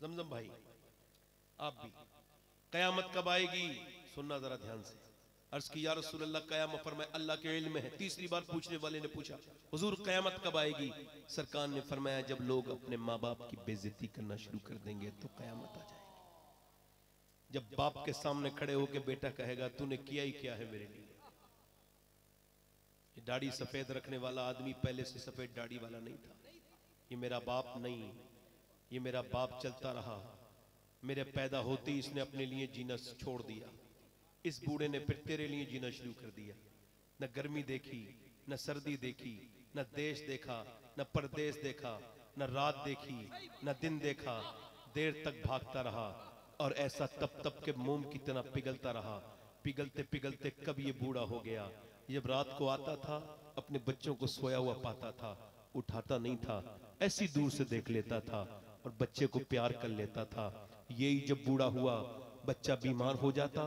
जमजम भाई, आप भी। कयामत कब आएगी? सुनना जरा ध्यान से। अर्ज़ की, या रसूल अल्लाह फरमाया अल्लाह के इल्म है। तीसरी बार पूछने वाले ने पूछा, हुजूर, कयामत कब आएगी? सरकार ने फरमाया, जब लोग अपने माँ बाप की बेजती करना शुरू कर देंगे तो कयामत आ जाएगी। जब बाप के सामने खड़े होकर बेटा कहेगा, तूने किया ही क्या है मेरे लिए? दाढ़ी सफ़ेद रखने वाला आदमी पहले से सफ़ेद दाढ़ी वाला नहीं था। ये मेरा बाप नहीं ये मेरा बाप चलता रहा। मेरे पैदा होते ही इसने अपने लिए जीना छोड़ दिया। इस बूढ़े ने फिर तेरे लिए जीना शुरू कर दिया। न गर्मी देखी, न सर्दी देखी, न देश देखा, न परदेश देखा, न रात देखी, न दिन देखा। देर तक भागता रहा और ऐसा तप तप के मोम की तरह पिघलता रहा। पिघलते पिघलते कब ये बूढ़ा हो गया? जब रात को आता था, अपने बच्चों को सोया हुआ पाता था, उठाता नहीं था, ऐसी दूर से देख लेता था। और बच्चे को प्यार कर लेता था। यही जब बूढ़ा हुआ, बच्चा बीमार हो जाता,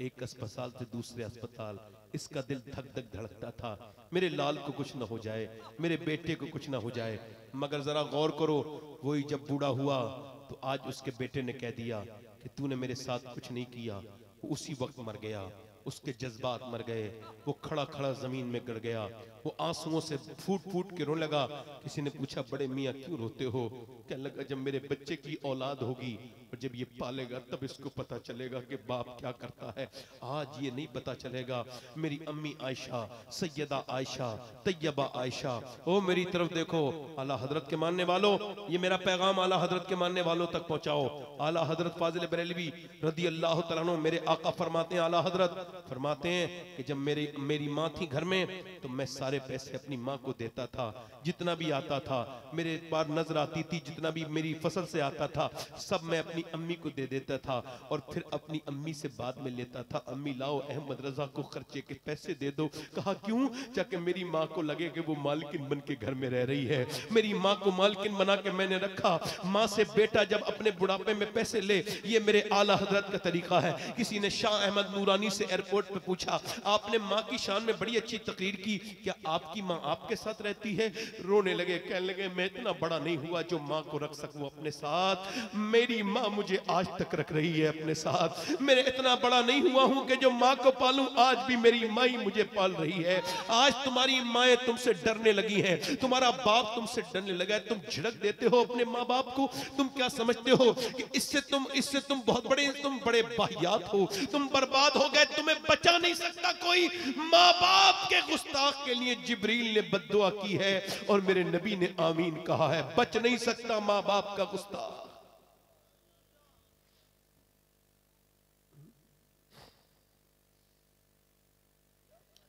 एक अस्पताल से दूसरे अस्पताल, इसका दिल धक धक धड़कता था। मेरे लाल को कुछ ना हो जाए, मेरे बेटे को कुछ ना हो जाए, मगर जरा गौर करो, वही जब बूढ़ा हुआ तो आज उसके बेटे ने कह दिया कि तूने मेरे साथ कुछ नहीं किया उसी वक्त मर गया, उसके जज्बात मर गए, वो खड़ा खड़ा ज़मीन में गिर गया वो आंसुओं से फूट फूट के रो लगा। किसी ने पूछा, बड़े मियाँ, क्यों रोते हो? क्या लगा, जब मेरे बच्चे की औलाद होगी और जब ये पालेगा, तब इसको पता चलेगा कि बाप क्या करता है। आज ये नहीं पता चलेगा। मेरी अम्मी आयशा, सैयदा आयशा, तैयबा आयशा, ओ मेरी तरफ़ देखो, आला हज़रत के मानने वालों, ये मेरा पैगाम आला हज़रत के मानने वालों तक पहुंचाओ। आला हज़रत फाजिल बरेलवी रदी अल्लाह मेरे आका फरमाते हैं, आला हज़रत, फरमाते हैं कि जब मेरी मेरी माँ थी घर में तो मैं सारे पैसे अपनी माँ को देता था, जितना भी आता था, मेरे पार नज़र आती थी, जितना भी मेरी फ़सल से आता था, सब मैं अपनी अम्मी को दे देता था और फिर अपनी अम्मी से बाद में लेता था। अम्मी, लाओ अहमद रजा को खर्चे के पैसे दे दो। कहा, क्यों? जाके मेरी माँ को लगे कि वो मालकिन बन के घर में रह रही है। मेरी माँ को मालकिन बना के मैंने रखा। माँ से बेटा जब अपने बुढ़ापे में पैसे ले, ये मेरे आला हज़रत का तरीका है। किसी ने शाह अहमद नूरानी से एयरपोर्ट पे पूछा, आपने माँ की शान में बड़ी अच्छी तकरीर की? क्या आपकी माँ आपके साथ रहती है। रोने लगे, कहने लगे, मैं इतना बड़ा नहीं हुआ जो माँ को रख सकूँ अपने साथ। मेरी माँ मुझे आज तक रख रही है अपने साथ। मैं इतना बड़ा नहीं हुआ हूँ कि जो माँ को पालूं, आज भी मेरी माँ ही मुझे पाल रही है। आज तुम्हारी माएँ तुमसे डरने लगी हैं। तुम्हारा बाप तुमसे डरने लगा है। तुम झिड़क देते हो अपने माँ बाप को। तुम क्या समझते हो कि इससे तुम इससे तुम बहुत बड़े, तुम बड़े बाहियात हो। तुम बर्बाद हो गए। तुम्हें बचा नहीं सकता कोई। माँ बाप के गुस्ताख के लिए जिब्रील ने बददुआ की है और मेरे नबी ने आमीन कहा है। बच नहीं सकता माँ बाप का गुस्ताख।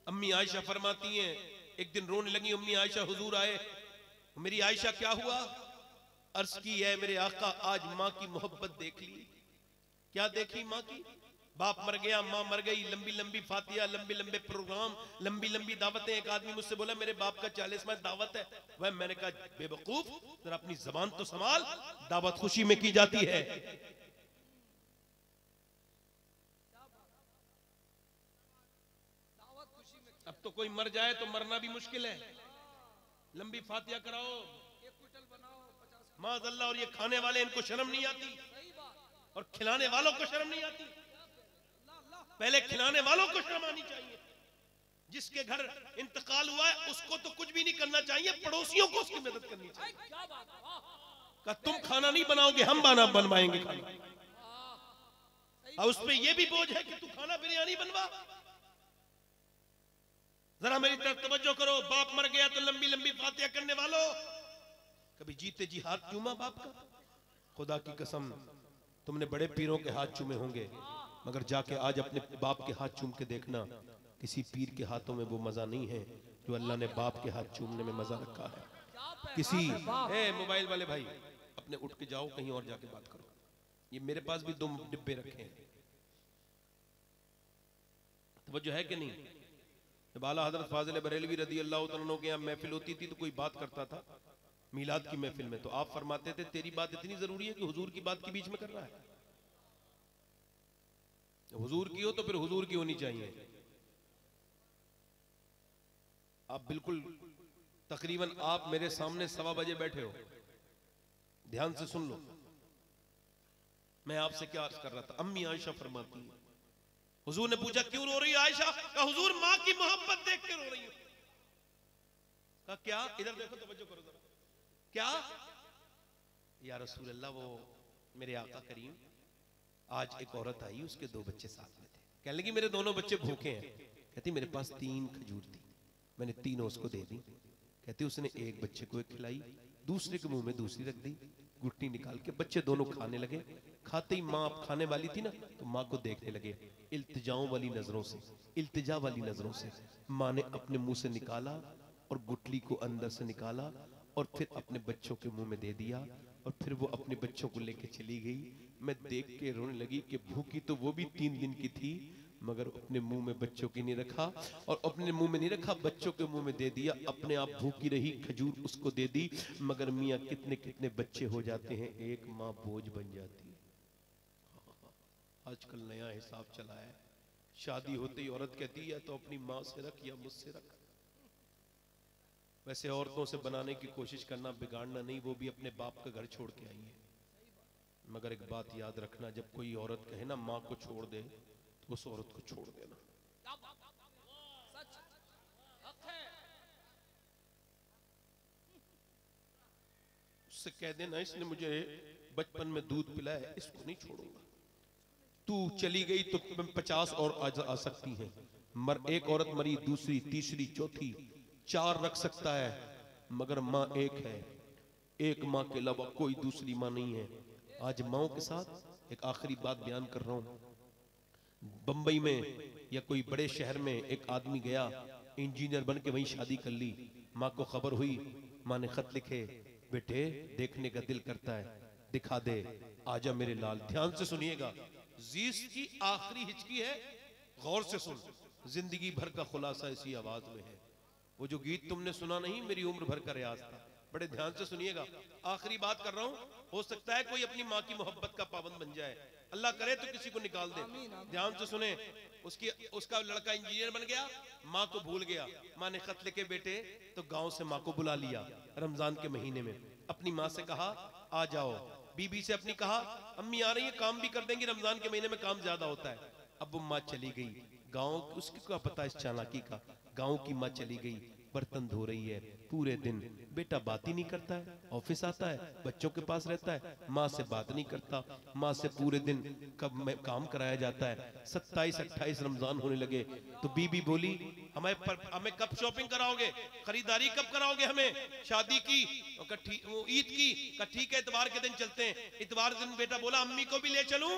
अम्मी आयशा फरमाती हैं, एक दिन रोने लगी अम्मी आयशा, हुजूर आए, मेरी आयशा क्या हुआ? अर्ज़ की है, मेरे आका आज माँ की मोहब्बत देख ली। क्या देखी माँ की? बाप मर गया, माँ मर गई, लंबी लंबी फातिया, लंबी लंबे प्रोग्राम, लंबी लंबी दावतें। एक आदमी मुझसे बोला, मेरे बाप का चालीस चालीसवा दावत है। वह मैंने कहा, बेवकूफ़, जरा अपनी जबान तो संभाल, दावत खुशी में की जाती है। अब तो कोई मर जाए तो मरना भी मुश्किल है। लंबी फातिया कराओ। माजल्ला और ये खाने वाले, इनको शर्म नहीं आती। और खिलाने वालों को शर्म नहीं आती। पहले खिलाने वालों को शर्म आनी चाहिए। जिसके घर इंतकाल हुआ है उसको तो कुछ भी नहीं करना चाहिए पड़ोसियों को उसकी मदद करनी चाहिए। कहा तुम खाना नहीं बनाओगे हम बना बनवाएँगे खाना। और उस पे ये भी बोझ है कि तू खाना बिरयानी बनवा। जरा मेरी तरफ़ तवज्जो करो बाप मर गया तो लंबी लंबी फातिया करने वालों। कभी जीते जी हाथ चूमा बाप का? खुदा की कसम तुमने बड़े पीरों के हाथ चूमे होंगे। मगर जाके आज अपने बाप के हाथ चूम के देखना किसी पीर के हाथों में वो मज़ा नहीं है जो अल्लाह ने बाप के हाथ चूमने में मज़ा रखा है। किसी ए मोबाइल वाले भाई अपने उठ के जाओ कहीं और जाके बात करो। ये मेरे पास भी दो डिब्बे रखे हैं। तो है कि नहीं? जब आला हज़रत फाजिल बरेलवी रदी अल्लाह तआला के यहाँ महफिल होती थी तो कोई बात करता था मीलाद की महफिल में। तो आप फरमाते थे तेरी बात इतनी ज़रूरी है कि हुजूर की बात के बीच में कर रहा है। हुजूर की हो तो फिर हुजूर की होनी चाहिए। आप बिल्कुल तकरीबन आप मेरे सामने सवा बजे बैठे हो। ध्यान से सुन लो। मैं आपसे क्या अर्ज़ कर रहा था? अम्मी आयशा फरमाती है। हुजूर ने पूछा, क्यों रो रही है आयशा? कहा, हुजूर, माँ की मोहब्बत देख के रो रही हूँ। कहा, क्या? इधर देखो, तवज्जो करो क्या? या रसूल अल्लाह वो मेरे आका करीम आज एक औरत आई, उसके दो बच्चे साथ में थे। कहने लगी, मेरे दोनों बच्चे भूखे हैं। कहती, मेरे पास तीन खजूर थी। मैंने तीनों उसको दे दी। कहती, उसने एक बच्चे को एक खिलाई, दूसरे के मुँह में दूसरी रख दी, गुट्टी निकाल के बच्चे दोनों खाने लगे। खाते ही माँ खाने वाली थी ना तो माँ को देखने लगे, इल्तिजाओं वाली नज़रों से, इल्तिजा वाली नज़रों से। माँ ने अपने मुँह से निकाला और गुटली को अंदर से निकाला और फिर अपने बच्चों के मुँह में दे दिया और फिर वो अपने बच्चों को लेके चली गई। मैं देख के रोने लगी कि भूखी तो वो भी तीन दिन की थी, मगर अपने मुँह में बच्चों की नहीं रखा और अपने मुँह में नहीं रखा, बच्चों के मुँह में दे दिया, अपने आप भूखी रही, खजूर उसको दे दी, मगर मियाँ कितने कितने बच्चे हो जाते हैं, एक माँ बोझ बन जाती है। आजकल नया हिसाब चला है। शादी होते ही औरत कहती है तो अपनी माँ से रख या मुझसे रख। वैसे औरतों से बनाने की कोशिश करना, बिगाड़ना नहीं, वो भी अपने बाप का घर छोड़ के आई है। मगर एक बात याद रखना जब कोई औरत कहे ना माँ को छोड़ दे तो उस औरत को छोड़ देना। उससे कह देना इसने मुझे बचपन में दूध पिलाया इसको नहीं छोड़ूँगा। तू चली गई तो पचास और आ, आ सकती हैं। मर एक औरत मरी दूसरी तीसरी चौथी चार रख सकता है मगर माँ एक है। एक माँ के अलावा कोई दूसरी माँ नहीं है। आज माओ के साथ एक आखिरी बात बयान कर रहा हूँ। बंबई में या कोई बड़े शहर में एक आदमी गया, इंजीनियर बन के वहीं शादी कर ली। माँ को खबर हुई, माँ ने खत लिखे, बेटे, देखने का दिल करता है, दिखा दे, आजा मेरे लाल, ध्यान से सुनिएगा। जीस की आखिरी हिचकी है, गौर से सुन। ज़िंदगी भर का खुलासा इसी आवाज़ में है। वो जो गीत तुमने सुना नहीं, मेरी उम्र भर का रियाज था। बड़े ध्यान से सुनिएगा। आखिरी बात कर रहा हूँ, हो सकता है कोई अपनी माँ की मोहब्बत का पाबंद बन जाए। अल्लाह करे तो किसी को निकाल दे। ध्यान से सुने, उसकी, उसका लड़का इंजीनियर बन गया, माँ को भूल गया। माँ ने खत लिखे, बेटे तो गाँव से माँ को बुला लिया, रमज़ान के महीने में। अपनी माँ से कहा, आ जाओ। बीबी से अपनी कहा, अम्मी आ रही है, काम भी कर देंगी, रमज़ान के महीने में काम ज़्यादा होता है। अब वो माँ चली गई। गाँव, उसकी क्या पता इस चालाकी का, गाँव की माँ चली गई। बर्तन धो रही है। पूरे दिन बेटा बात ही नहीं करता है। ऑफ़िस आता है बच्चों के पास रहता है। माँ से बात नहीं करता। माँ से पूरे दिन कब काम कराया जाता है। सत्ताईस अट्ठाईस रमज़ान होने लगे। तो बीबी बोली हमें पर, हमें कब शॉपिंग कराओगे? खरीदारी कब कराओगे हमें? शादी की? ईद की। ठीक है इतवार के दिन चलते हैं। इतवार दिन बेटा बोला अम्मी को भी ले चलू?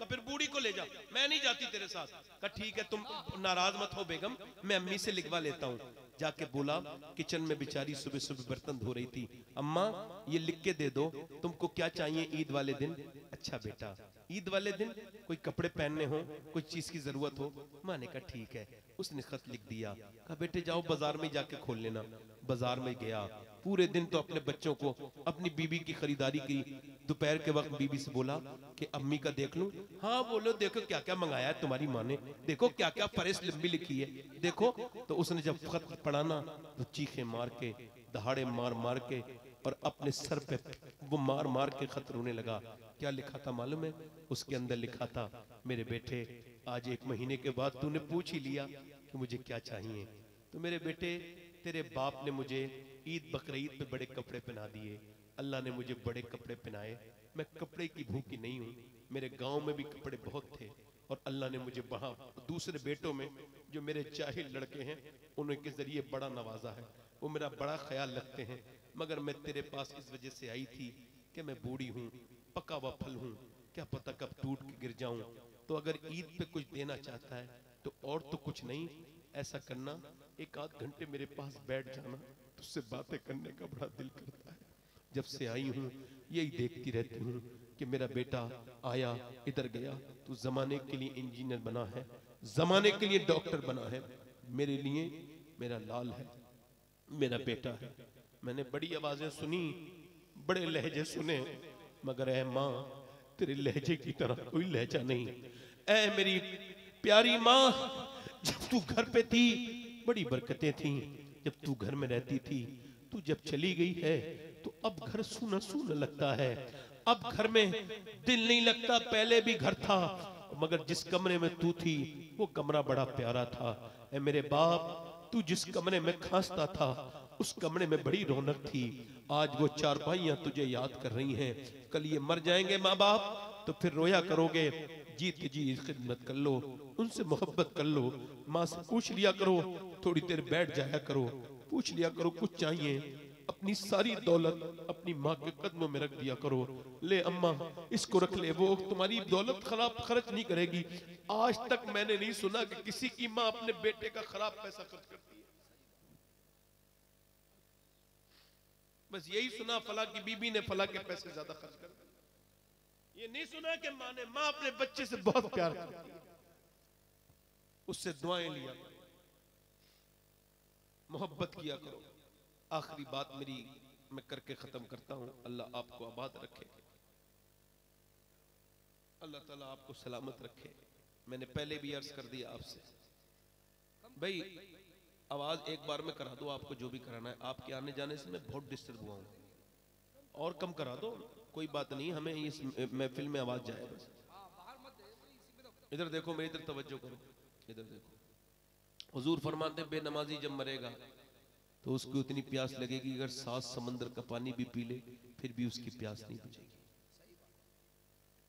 फिर बूढ़ी को ले जा। मैं नहीं जाती तेरे साथ। ठीक है तुम नाराज़ मत हो बेगम। मैं अम्मी से लिखवा लेता हूँ। जाके बोला, किचन में बेचारी सुबह सुबह बर्तन धो रही थी। अम्मा, ये लिख के दे दो, तुमको क्या चाहिए ईद वाले दिन? अच्छा बेटा, ईद वाले दिन कोई कपड़े पहनने हो, कोई चीज़ की ज़रूरत हो? माँ ने कहा ठीक है, उसने खत लिख दिया। कहा, बेटे, जाओ बाज़ार में जाके खोल लेना। बाज़ार में गया। पूरे दिन तो अपने बच्चों को, अपनी बीबी की खरीदारी की दोपहर के वक्त बीबी से बोला कि, अम्मी का देख लूँ? हाँ बोलो, देखो क्या क्या मंगाया है तुम्हारी माँ ने। देखो क्या क्या फरेस लंबी लिखी है। देखो। तो उसने जब खत पढ़ा ना तो चीखे मार के, दहाड़े मार मार के, और अपने सर पे वो मार मार के खत रोने लगा। क्या लिखा था मालूम है? उसके अंदर लिखा था, मेरे बेटे, आज एक महीने के बाद तूने पूछ ही लिया कि मुझे क्या चाहिए। तो मेरे बेटे, तेरे बाप ने मुझे ईद बकरीद पे बड़े कपड़े पहना दिए। अल्लाह ने मुझे बड़े कपड़े पहनाए। मैं कपड़े की भूखी नहीं हूँ। मेरे गाँव में भी कपड़े बहुत थे और अल्लाह ने मुझे वहाँ दूसरे बेटों में, जो मेरे चाहिल लड़के हैं उनके ज़रिए बड़ा नवाजा है। वो मेरा बड़ा ख्याल रखते हैं। मगर मैं तेरे पास इस वजह से आई थी कि मैं बूढ़ी हूँ पका हुआ फल हूँ। क्या पता कब टूट के गिर जाऊँ। तो अगर ईद पे कुछ देना चाहता है तो और तो कुछ नहीं। ऐसा करना, एक आध घंटे मेरे पास बैठ जाना, तुझसे बातें करने का बड़ा दिल करता है। जब से आई हूँ, यही देखती रहती हूँ कि मेरा बेटा आया, इधर गया। तो जमाने के लिए इंजीनियर बना है, जमाने के लिए डॉक्टर बना है। मेरे लिए मेरा लाल है, मेरा बेटा है। मैंने बड़ी आवाज़ें सुनी, बड़े लहजे सुने, मगर ऐ माँ, तेरे लहजे की तरह कोई लहजा नहीं। ऐ मेरी प्यारी माँ, जब तू घर पे थी, बड़ी बरकतें थी। जब तू घर में रहती थी, तू जब चली गई है तो अब घर सुना सूना लगता है। अब घर में दिल नहीं लगता, पहले भी घर था। मगर जिस कमरे में तू थी, वो कमरा बड़ा प्यारा था। ऐ मेरे बाप, तू जिस कमरे में खांसता था, उस कमरे में बड़ी रौनक थी। आज वो चार भाइयाँ तुझे याद कर रही हैं। कल ये मर जाएँगे माँ बाप तो फिर रोया करोगे। जीत जी, खिदमत कर लो, उनसे मोहब्बत कर लो। माँ से पूछ लिया करो, थोड़ी देर बैठ जाया करो। पूछ लिया करो, कुछ चाहिए? अपनी सारी दौलत अपनी माँ के कदमों में रख दिया करो। ले अम्मा, इसको रख ले, वो तुम्हारी दौलत खराब खर्च नहीं करेगी। आज तक मैंने नहीं सुना कि किसी की माँ अपने बेटे का खराब पैसा खर्च करती है। बस यही सुना फला की बीबी ने फला के पैसे ज़्यादा खर्च कर ये नहीं सुना कि माँ ने माँ अपने बच्चे से बहुत प्यार करती है उससे दुआएँ लिया। मोहब्बत किया करो। आखिरी बात मेरी मैं करके खत्म करता हूँ। अल्लाह आपको आबाद रखे। अल्लाह ताला आपको सलामत रखे। मैंने पहले भी अर्ज़ कर दिया आपसे। भाई, आवाज़ एक बार में करा दो, आपको जो भी कराना है। आपके आने जाने से मैं बहुत डिस्टर्ब हुआ हूँ। और कम करा दो, कोई बात नहीं, हमें इस महफिल में आवाज़ जाए बस। इधर देखो, मेरी इधर तवज्जो करो। इधर देखो। हुजूर फरमाते बेनमाजी जब मरेगा तो उसको इतनी प्यास लगेगी अगर सात समंदर का पानी भी पी ले फिर भी उसकी प्यास नहीं बुझेगी।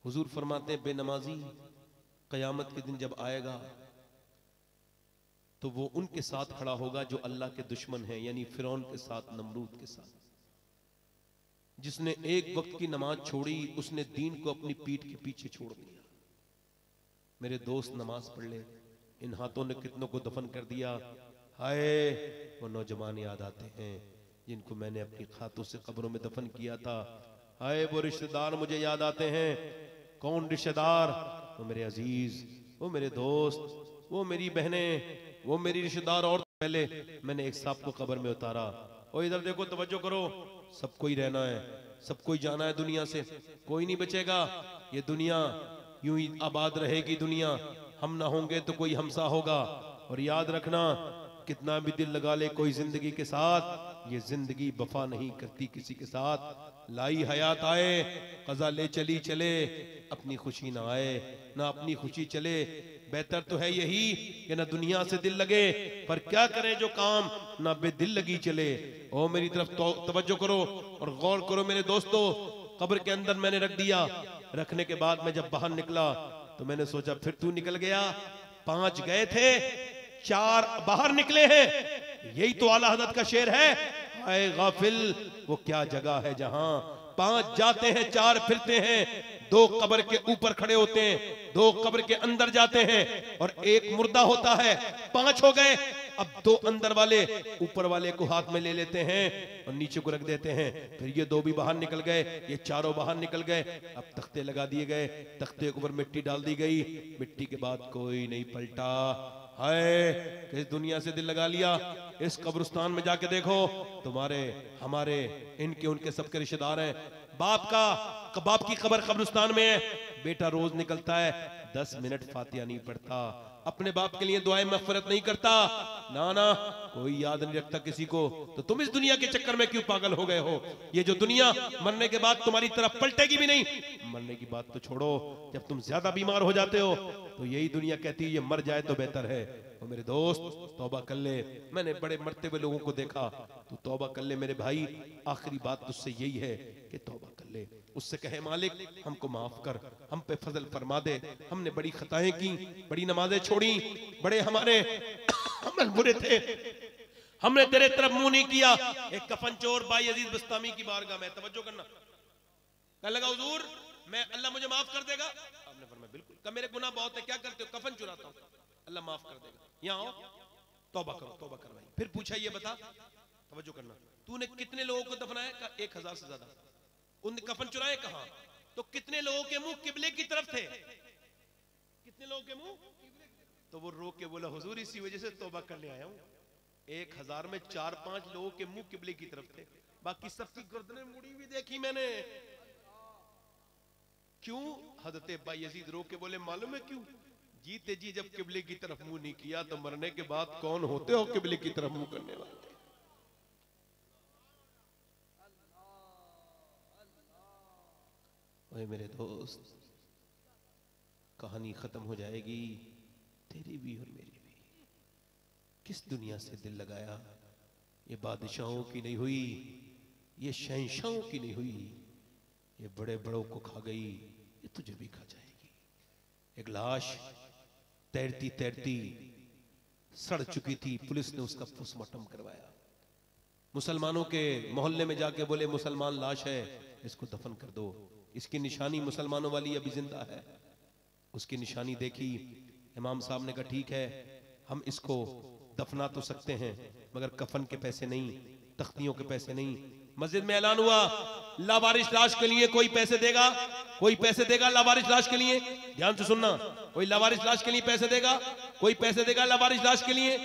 हुजूर फरमाते हैं, बेनमाजी कयामत के दिन जब आएगा तो वो उनके साथ खड़ा होगा जो अल्लाह के दुश्मन है यानी फिरौन के साथ नमरूद के साथ। जिसने एक वक्त की नमाज़ छोड़ी उसने दीन को अपनी पीठ के पीछे छोड़ दिया। मेरे दोस्त नमाज़ पढ़ ले इन हाथों ने कितनों को दफन कर दिया हाय, वो नौजवान याद आते हैं, जिनको मैंने अपनी खातों से कब्रों में दफन किया था। हाय, वो रिश्तेदार मुझे याद आते हैं। कौन रिश्तेदार? वो मेरे अज़ीज़, वो मेरे दोस्त, वो मेरी बहनें, वो मेरी रिश्तेदार और पहले मैंने एक सांप को कब्र में उतारा। और इधर देखो, तवज्जो करो। सबको ही रहना है सबको ही जाना है दुनिया से। कोई नहीं बचेगा। ये दुनिया, यूँ ही आबाद रहेगी दुनिया। हम ना होंगे तो कोई हमसा होगा। और याद रखना कितना भी दिल लगा ले कोई ज़िंदगी के साथ ये ज़िंदगी बफा नहीं करती किसी के साथ। लाई हयात आए कजा ले चली चले अपनी खुशी ना आए ना अपनी खुशी चले। बेहतर तो है यही कि ना दुनिया से दिल लगे पर क्या करें जो काम ना बेदिल लगी चले। ओ मेरी तरफ़ तो, तवज्जो करो और गौर करो मेरे दोस्तों कब्र के अंदर मैंने रख दिया। रखने के बाद मैं जब बाहर निकला तो मैंने सोचा फिर तू निकल गया। पाँच गए थे चार बाहर निकले हैं। यही तो आला हज़रत का शेर है। आए गाफिल, वो क्या जगह है जहाँ पाँच जाते हैं, चार फिरते हैं। दो कब्र के ऊपर खड़े होते हैं, दो कब्र के अंदर जाते हैं और एक मुर्दा होता है। पाँच हो गए। अब दो अंदर वाले ऊपर वाले को हाथ में ले लेते हैं और नीचे को रख देते हैं। फिर ये दो भी बाहर निकल गए, ये चारों बाहर निकल गए। अब तख्ते लगा दिए गए, तख्ते के ऊपर मिट्टी डाल दी गई। मिट्टी के बाद कोई नहीं पलटा। हाय, किस दुनिया से दिल लगा लिया? इस कब्रिस्तान में जाके देखो, तुम्हारे, हमारे, इनके, उनके सबके रिश्तेदार हैं। बाप का, बाप की खबर कब्रिस्तान में है। बेटा रोज निकलता है, दस मिनट फातिया नहीं पढ़ता। अपने बाप के लिए दुआएँ मफरत नहीं करता। ना ना कोई याद नहीं रखता किसी को। तो तुम इस दुनिया के चक्कर में क्यों पागल हो गए हो? ये जो दुनिया मरने के बाद तुम्हारी तरफ़ पलटेगी भी नहीं, मरने की बात तो छोड़ो। जब तुम ज़्यादा बीमार हो जाते हो तो यही दुनिया कहती है, ये मर जाए तो बेहतर है। और मेरे दोस्त, तौबा कर ले। मैंने बड़े मरते हुए लोगों को देखा। तू तौबा कर ले मेरे भाई। आखिरी बात तुझसे यही है कि तौबा कर ले। उससे कहे, मालिक, हमको माफ़ कर। हम पे फजल फरमा दे। हमने बड़ी खताएँ की, बड़ी नमाजें छोड़ी। बड़े हमारे अमल बुरे थे। हमने तेरे तरफ़ मुँह नहीं किया। एक कफन चोर बाई अज़ीज़ बस्तामी की बारगाह में तवज्जो करना। कहने लगा, हुजूर, मैं अल्लाह मुझे माफ़ कर देगा। कहा मेरे गुनाह बहुत है, क्या करते हो? कफन चुराता हूँ। अल्लाह माफ़ कर देगा। यहाँ आओ। तौबा करो, तौबा करवाई फिर पूछा ये बता। तवज्जो करना। तूने कितने लोगों को दफनाया? एक हज़ार से ज़्यादा। उनने कफन चुराए कहा? तो कितने लोगों के मुँह किबले की तरफ़ थे? कितने लोगों के मुँह? तो वो रो के बोला, हुजूर, इसी वजह से तौबा करने आया हूँ। एक हज़ार में चार पाँच लोगों के मुँह किबले की तरफ़ थे। बाकी सबकी गर्दनें मुड़ी हुई देखी मैंने। क्यों? हज़रत बाई यजीद रो के बोले, मालूम है क्यों? जीते जी जब किबले की तरफ़ मुँह नहीं किया तो मरने के बाद कौन होते हो किबले की तरफ़ मुँह करने वाले? मेरे दोस्त, कहानी खत्म हो जाएगी, तेरी भी और मेरी भी। किस दुनिया से दिल लगाया? ये बादशाहों की नहीं हुई, ये शहशाहों की नहीं हुई, ये बड़े बड़ों को खा गई ये तुझे भी खा जाएगी। एक लाश तैरती तैरती सड़ चुकी थी, पुलिस ने उसका पोस्टमार्टम करवाया। मुसलमानों के मोहल्ले में जाके बोले, मुसलमान लाश है, इसको दफन कर दो। इसकी निशानी मुसलमानों वाली अभी ज़िंदा है। उसकी निशानी देखी, इमाम साहब ने कहा, ठीक है, हम इसको दफना तो सकते हैं, मगर कफन के पैसे नहीं, तख्तियों के पैसे नहीं मस्जिद में ऐलान हुआ लावारिश लाश के लिए कोई पैसे देगा? कोई पैसे देगा लावारिश लाश के लिए? ध्यान से सुनना, कोई लावारिश लाश के लिए पैसे देगा? कोई पैसे देगा लावारिश लाश के लिए?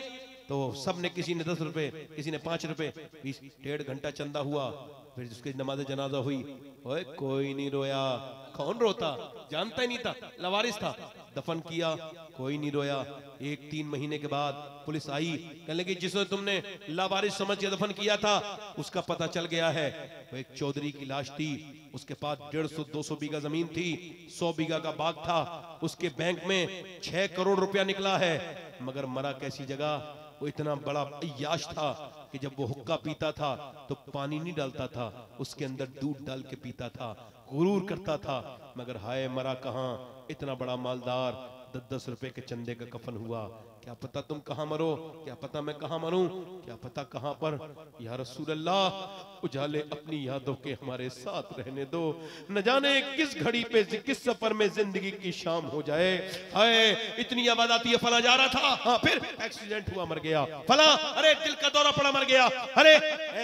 तो सबने किसी ने दस रुपए, किसी ने पाँच रुपए। बीस, डेढ़ घंटा चंदा हुआ, फिर उसकी नमाज़ जनाजा हुई। ओए, कोई नहीं रोया। कौन रोता? जानता ही नहीं था, लवारिस था। दफन किया, कोई नहीं रोया। एक तीन महीने के बाद पुलिस आई, कहने लगी, जिसने तुमने लावारिस समझ के दफन किया था, उसका पता चल गया है। वो एक चौधरी की लाश थी, उसके पास डेढ़ सौ, दो सौ बीघा ज़मीन थी, सौ बीघा का बाग था। उसके बैंक में छह करोड़ रुपया निकला है, मगर मरा कैसी जगह? वो इतना बड़ा अयाश था कि जब वो हुक्का पीता था तो पानी नहीं डालता था, उसके अंदर दूध डाल के पीता था, गुरूर करता था, मगर हाय, मरा कहा? इतना बड़ा मालदार दस दस रुपए के चंदे का कफन हुआ। क्या पता तुम कहाँ मरो? क्या पता मैं कहाँ मरूं? क्या पता कहाँ पर? या रसूल अल्लाह उजाले अपनी यादों के हमारे साथ रहने दो। न जाने किस घड़ी पे, किस सफ़र में ज़िंदगी की शाम हो जाए। हाय, इतनी आवाज़ आती है फला जा रहा था। हाँ फिर एक्सीडेंट हुआ, मर गया। फला, अरे दिल का दौरा पड़ा, मर गया। अरे,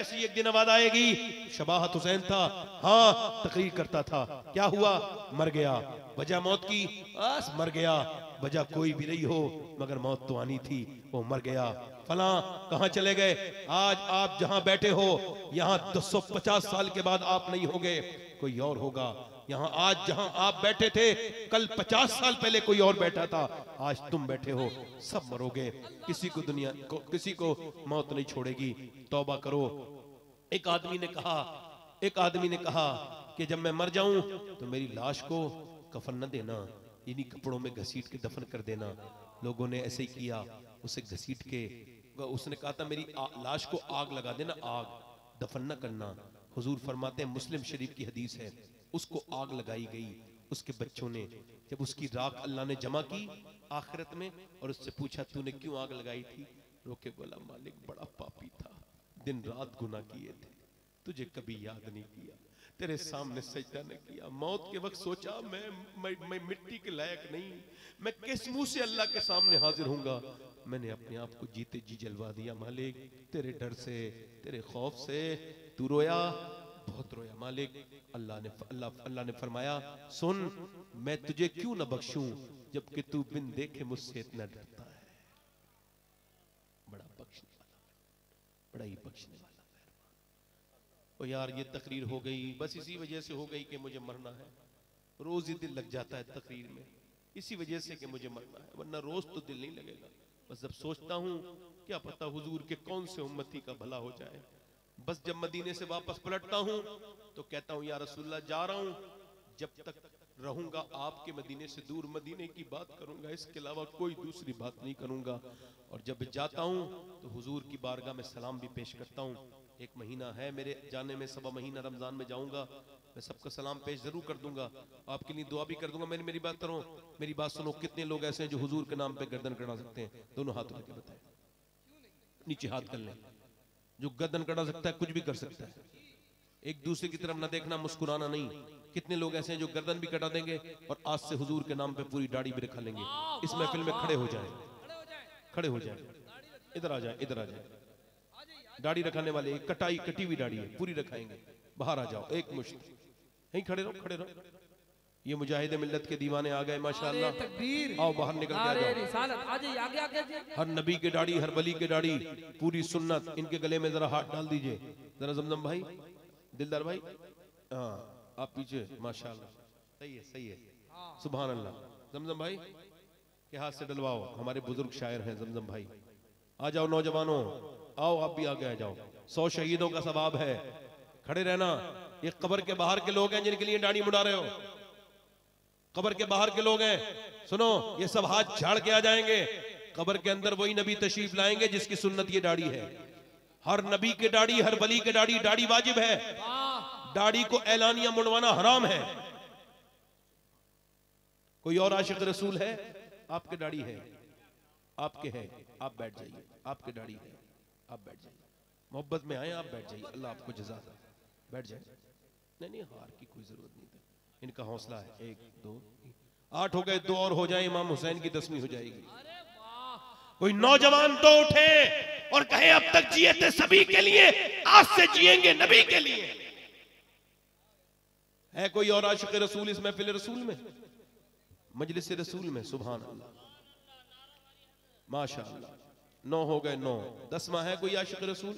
ऐसी एक दिन आवाज़ आएगी। शबाहत हुसैन था। हाँ तकरीर करता था। क्या हुआ? मर गया। वजह मौत की? बस मर गया। वजह कोई भी नहीं हो, मगर मौत तो आनी थी। वो मर गया। फला, कहाँ चले गए? आज आप जहाँ बैठे हो, यहाँ 250 साल के बाद आप नहीं होंगे। कोई और होगा। यहाँ आज जहाँ आप बैठे थे, कल 50 साल पहले कोई और बैठा था। आज तुम बैठे हो, सब मरोगे। किसी को दुनिया को, किसी को मौत नहीं छोड़ेगी। तौबा करो। एक आदमी ने कहा, एक आदमी ने कहा कि जब मैं मर जाऊँ तो मेरी लाश को कफन न देना। इन्हीं कपड़ों में घसीट के दफन कर देना। लोगों ने ऐसे ही किया। उसे घसीट के। उसने कहा था मेरी आ, लाश को आग लगा देना आग। दफन न करना। हुजूर फरमाते हैं मुस्लिम शरीफ की हदीस है। उसको आग लगाई गई। उसके बच्चों ने जब उसकी राख अल्लाह ने जमा की आखिरत में और उससे पूछा तूने क्यों आग लगाई थी? रोके बोला मालिक बड़ा पापी था। दिन रात गुना किए थे। तुझे कभी याद नहीं किया। तेरे सामने सजदा न किया। मौत के वक्त सोचा मैं मैं, मैं मिट्टी के लायक नहीं। मैं किस मुँह से अल्लाह के सामने हाजिर हूँगा मैंने अपने आप को जीते जी जलवा दिया मालिक। तेरे डर से तेरे खौफ से तू रोया बहुत रोया मालिक। अल्लाह ने अल्लाह अल्लाह ने फरमाया सुन मैं तुझे क्यों न बख्शूं जबकि तू बिन देखे मुझसे इतना डरता है? बड़ा बख्शने वाला बड़ा ही बख्शने वाला। ओ यार, ये तकरीर हो गई। बस इसी वजह से हो गई कि मुझे मरना है। रोज ही दिल लग जाता है तकरीर में। इसी वजह से कि मुझे मरना है, वरना रोज तो दिल नहीं लगेगा। बस जब सोचता हूँ, क्या पता हुजूर के कौन से उम्मती का भला हो जाए। बस जब मदीने से वापस पलटता हूँ तो कहता हूँ, या रसुल्ला जा रहा हूँ। जब तक रहूँगा आपके मदीने से दूर, मदीने की बात करूँगा, इसके अलावा कोई दूसरी बात नहीं करूँगा। और जब जाता हूँ तो हुजूर की बारगाह में सलाम भी पेश करता हूँ। एक महीना है मेरे जाने में, सवा महीना रमज़ान में जाऊँगा। मैं सबका सलाम पेश ज़रूर कर दूँगा। आपके लिए दुआ भी कर दूँगा। मैंने मेरी बात करो मेरी बात सुनो। कितने लोग ऐसे हैं जो हुजूर के नाम पे गर्दन कटा सकते हैं? दोनों हाथ उठा के बताएँ। नीचे हाथ कर लें। जो गर्दन कटा सकता है, कुछ भी कर सकता है। एक दूसरे की तरफ़ ना देखना, मुस्कुराना नहीं। कितने लोग ऐसे हैं जो गर्दन भी कटा देंगे और आज से हुजूर के नाम पे पूरी दाढ़ी भी रखा लेंगे। इस महफिल में खड़े हो जाए। खड़े हो जाए। इधर आ जाए, इधर आ जाए। दाढ़ी रखाने वाले एक कटाई कटी हुई दाढ़ी है पूरी रखाएँगे। बाहर आ जाओ एक मुश्त। यहीं खड़े रहो खड़े रहो। ये मुजाहिद मिल्लत के दीवाने आ गए माशाल्लाह। आओ बाहर निकल के आ जाओ। हर नबी के दाढ़ी हर वली के दाढ़ी पूरी सुन्नत। इनके गले में जरा हाथ डाल दीजिए। जरा जमजम भाई दिलदार भाई। हाँ आप पीछे माशाल्लाह। सही है सही है। सुभान अल्लाह जमजम भाई के हाथ से डलवाओ। हमारे बुज़ुर्ग शायर हैं जमजम भाई। आ जाओ नौजवानों। आओ, आप भी आगे आ जाओ। सौ शहीदों का सवाब है। खड़े रहना। ये कब्र के बाहर के लोग हैं जिनके लिए डाणी मुड़ा रहे हो। कब्र के बाहर के लोग हैं। सुनो, ये सब हाथ झाड़ के आ जाएँगे। कब्र के अंदर वही नबी तशरीफ़ लाएँगे जिसकी सुन्नत ये दाढ़ी है। हर नबी के दाढ़ी हर वली के दाढ़ी दाढ़ी वाजिब है। दाढ़ी को ऐलानिया मुड़वाना हराम है। कोई और आशिक रसूल है? आपके दाढ़ी है। आपके है। आप बैठ जाइए। आपके दाढ़ी है। आप बैठ जाइए। मोहब्बत में आए आप बैठ जाइए। अल्लाह आपको जजा दे। बैठ जाए। नहीं नहीं हार की कोई ज़रूरत नहीं है इनका हौसला है। एक दो। आठ हो गए दो और हो जाए इमाम हुसैन की दसवीं हो जाएगी। कोई नौजवान तो उठे और कहे अब तक जिए थे सभी के लिए आज से जिएँगे नबी के लिए। है कोई और आशिक रसूल इस महफिल रसूल में? मजलिस रसूल में सुभान अल्लाह। माशा नौ हो गए नौ। दसवां है कोई आशिक रसूल?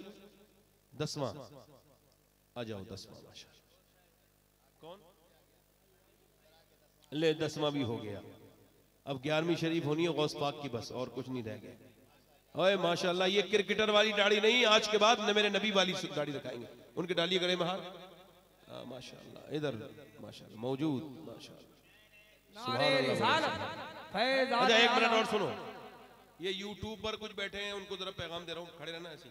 दसवां। आ जाओ दसवां माशा कौन? ले दसवां भी हो गया। अब ग्यारहवीं शरीफ होनी है गौस पाक की बस और कुछ नहीं रह गया। ओए माशाल्लाह ये क्रिकेटर वाली दाढ़ी नहीं आज के बाद न मेरे नबी वाली दाढ़ी दिखाएँगे। उनके डाली गले में हाथ हाँ, माशाल्लाह इधर माशाल्लाह मौजूद माशाल्लाह। अच्छा एक मिनट और सुनो। ये यूट्यूब पर कुछ बैठे हैं, उनको जरा पैगाम दे रहा हूँ, खड़े रहना ऐसे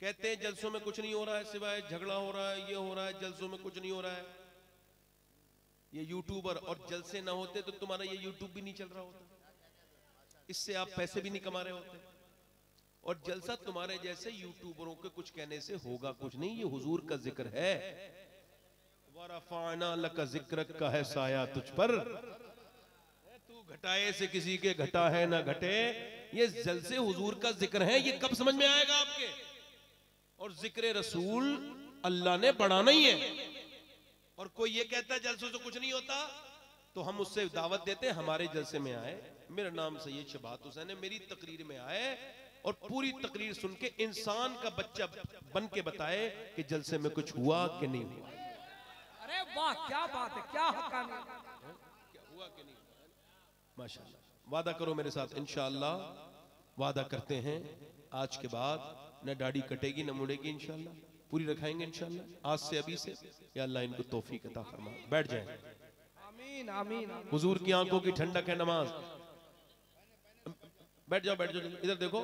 कहते हैं, जलसों में कुछ नहीं हो रहा है सिवाय झगड़ा हो रहा है, ये हो रहा है, जलसों में कुछ नहीं हो रहा है। ये यूट्यूबर और जलसे ना होते तो तुम्हारा ये यूट्यूब भी नहीं चल रहा होता। इससे आप पैसे भी नहीं कमा रहे होते। और जलसा तुम्हारे जैसे यूट्यूबरों के कुछ कहने से होगा कुछ नहीं, ये हुजूर का ज़िक्र है। वरफाना लका ज़िक्र का है साया तुझ पर। घटाए से किसी के घटा है ना घटे ये जलसे हुजूर का ज़िक्र है ये कब समझ में आएगा आपके? और ज़िक्र रसूल अल्लाह ने बढ़ाना ही है। और कोई ये कहता है जलसों से कुछ नहीं होता तो हम उससे दावत देते हमारे जलसे में आए मेरा नाम सैयद शबात हुसैन है मेरी तकरीर में आए और पूरी तकरीर सुन के इंसान का बच्चा बन के बताए कि जलसे में कुछ हुआ कि नहीं हुआ। अरे वाह क्या बात है क्या हुआ कि नहीं? वादा करो मेरे साथ इंशाल्लाह वादा करते हैं। आज के बाद न दाढ़ी कटेगी न मुड़ेगी इंशाल्लाह। पूरी रखाएँगे इंशाल्लाह। आज से अभी से या अल्लाह इनको तौफीक अता फरमा। बैठ जाए। आमीन आमीन आमीन। हुजूर की आँखों की ठंडक है नमाज़। बैठ जाओ बैठ जाओ। इधर देखो।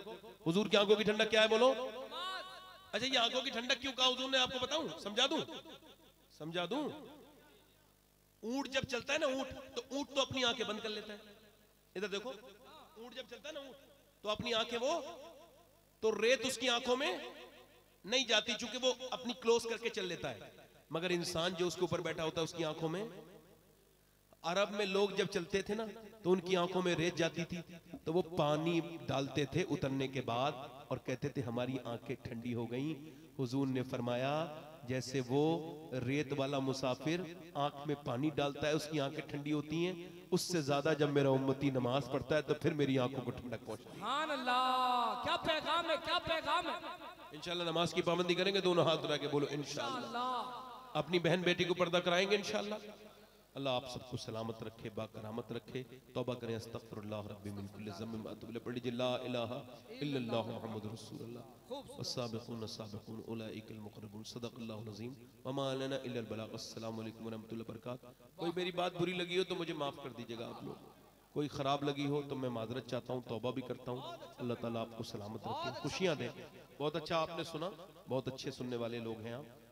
हुजूर की आँखों की ठंडक क्या है बोलो? अच्छा ये आँखों की ठंडक क्यों कहा हुजूर ने? आपको बताऊँ? समझा दूँ? समझा दूँ? ऊँट जब चलता है ना ऊँट तो ऊँट तो अपनी आँखें बंद कर लेता है। इधर देखो, ऊँट जब चलता ना ऊँट तो अपनी आँखें वो तो रेत उसकी आँखों में नहीं जाती, चूँकि वो अपनी क्लोज करके चल लेता है। मगर इंसान जो उसके ऊपर बैठा होता है, उसकी आँखों में, अरब में लोग जब चलते थे ना तो उनकी आँखों में रेत जाती थी तो वो पानी डालते थे उतरने के बाद और कहते थे, हमारी आँखें ठंडी हो गईं। हुजूर ने फरमाया, जैसे वो रेत वाला मुसाफिर आँख में पानी डालता है, उसकी आँखें ठंडी होती हैं उससे ज़्यादा जब मेरा उम्मती नमाज़ पढ़ता है तो फिर मेरी आँखों को ठंडक पहुँचती है। क्या पैगाम है क्या पैगाम है? इंशाल्लाह नमाज़ की पाबंदी करेंगे दोनों हाथ उठा के बोलो इंशाल्लाह। अपनी बहन बेटी को पर्दा कराएँगे इंशाल्लाह। अल्लाह आप सबको सलामत रखे बात रखे। तोबा करें कोई मेरी बात बुरी लगी हो तो मुझे माफ़ कर दीजिएगा आप लोग। कोई ख़राब लगी हो तो मैं माजरत चाहता हूँ, तोबा भी करता हूँ। अल्लाह ताला आपको सलामत रखे, खुशियाँ दें। बहुत अच्छा आपने सुना, बहुत अच्छे सुनने वाले लोग हैं आप।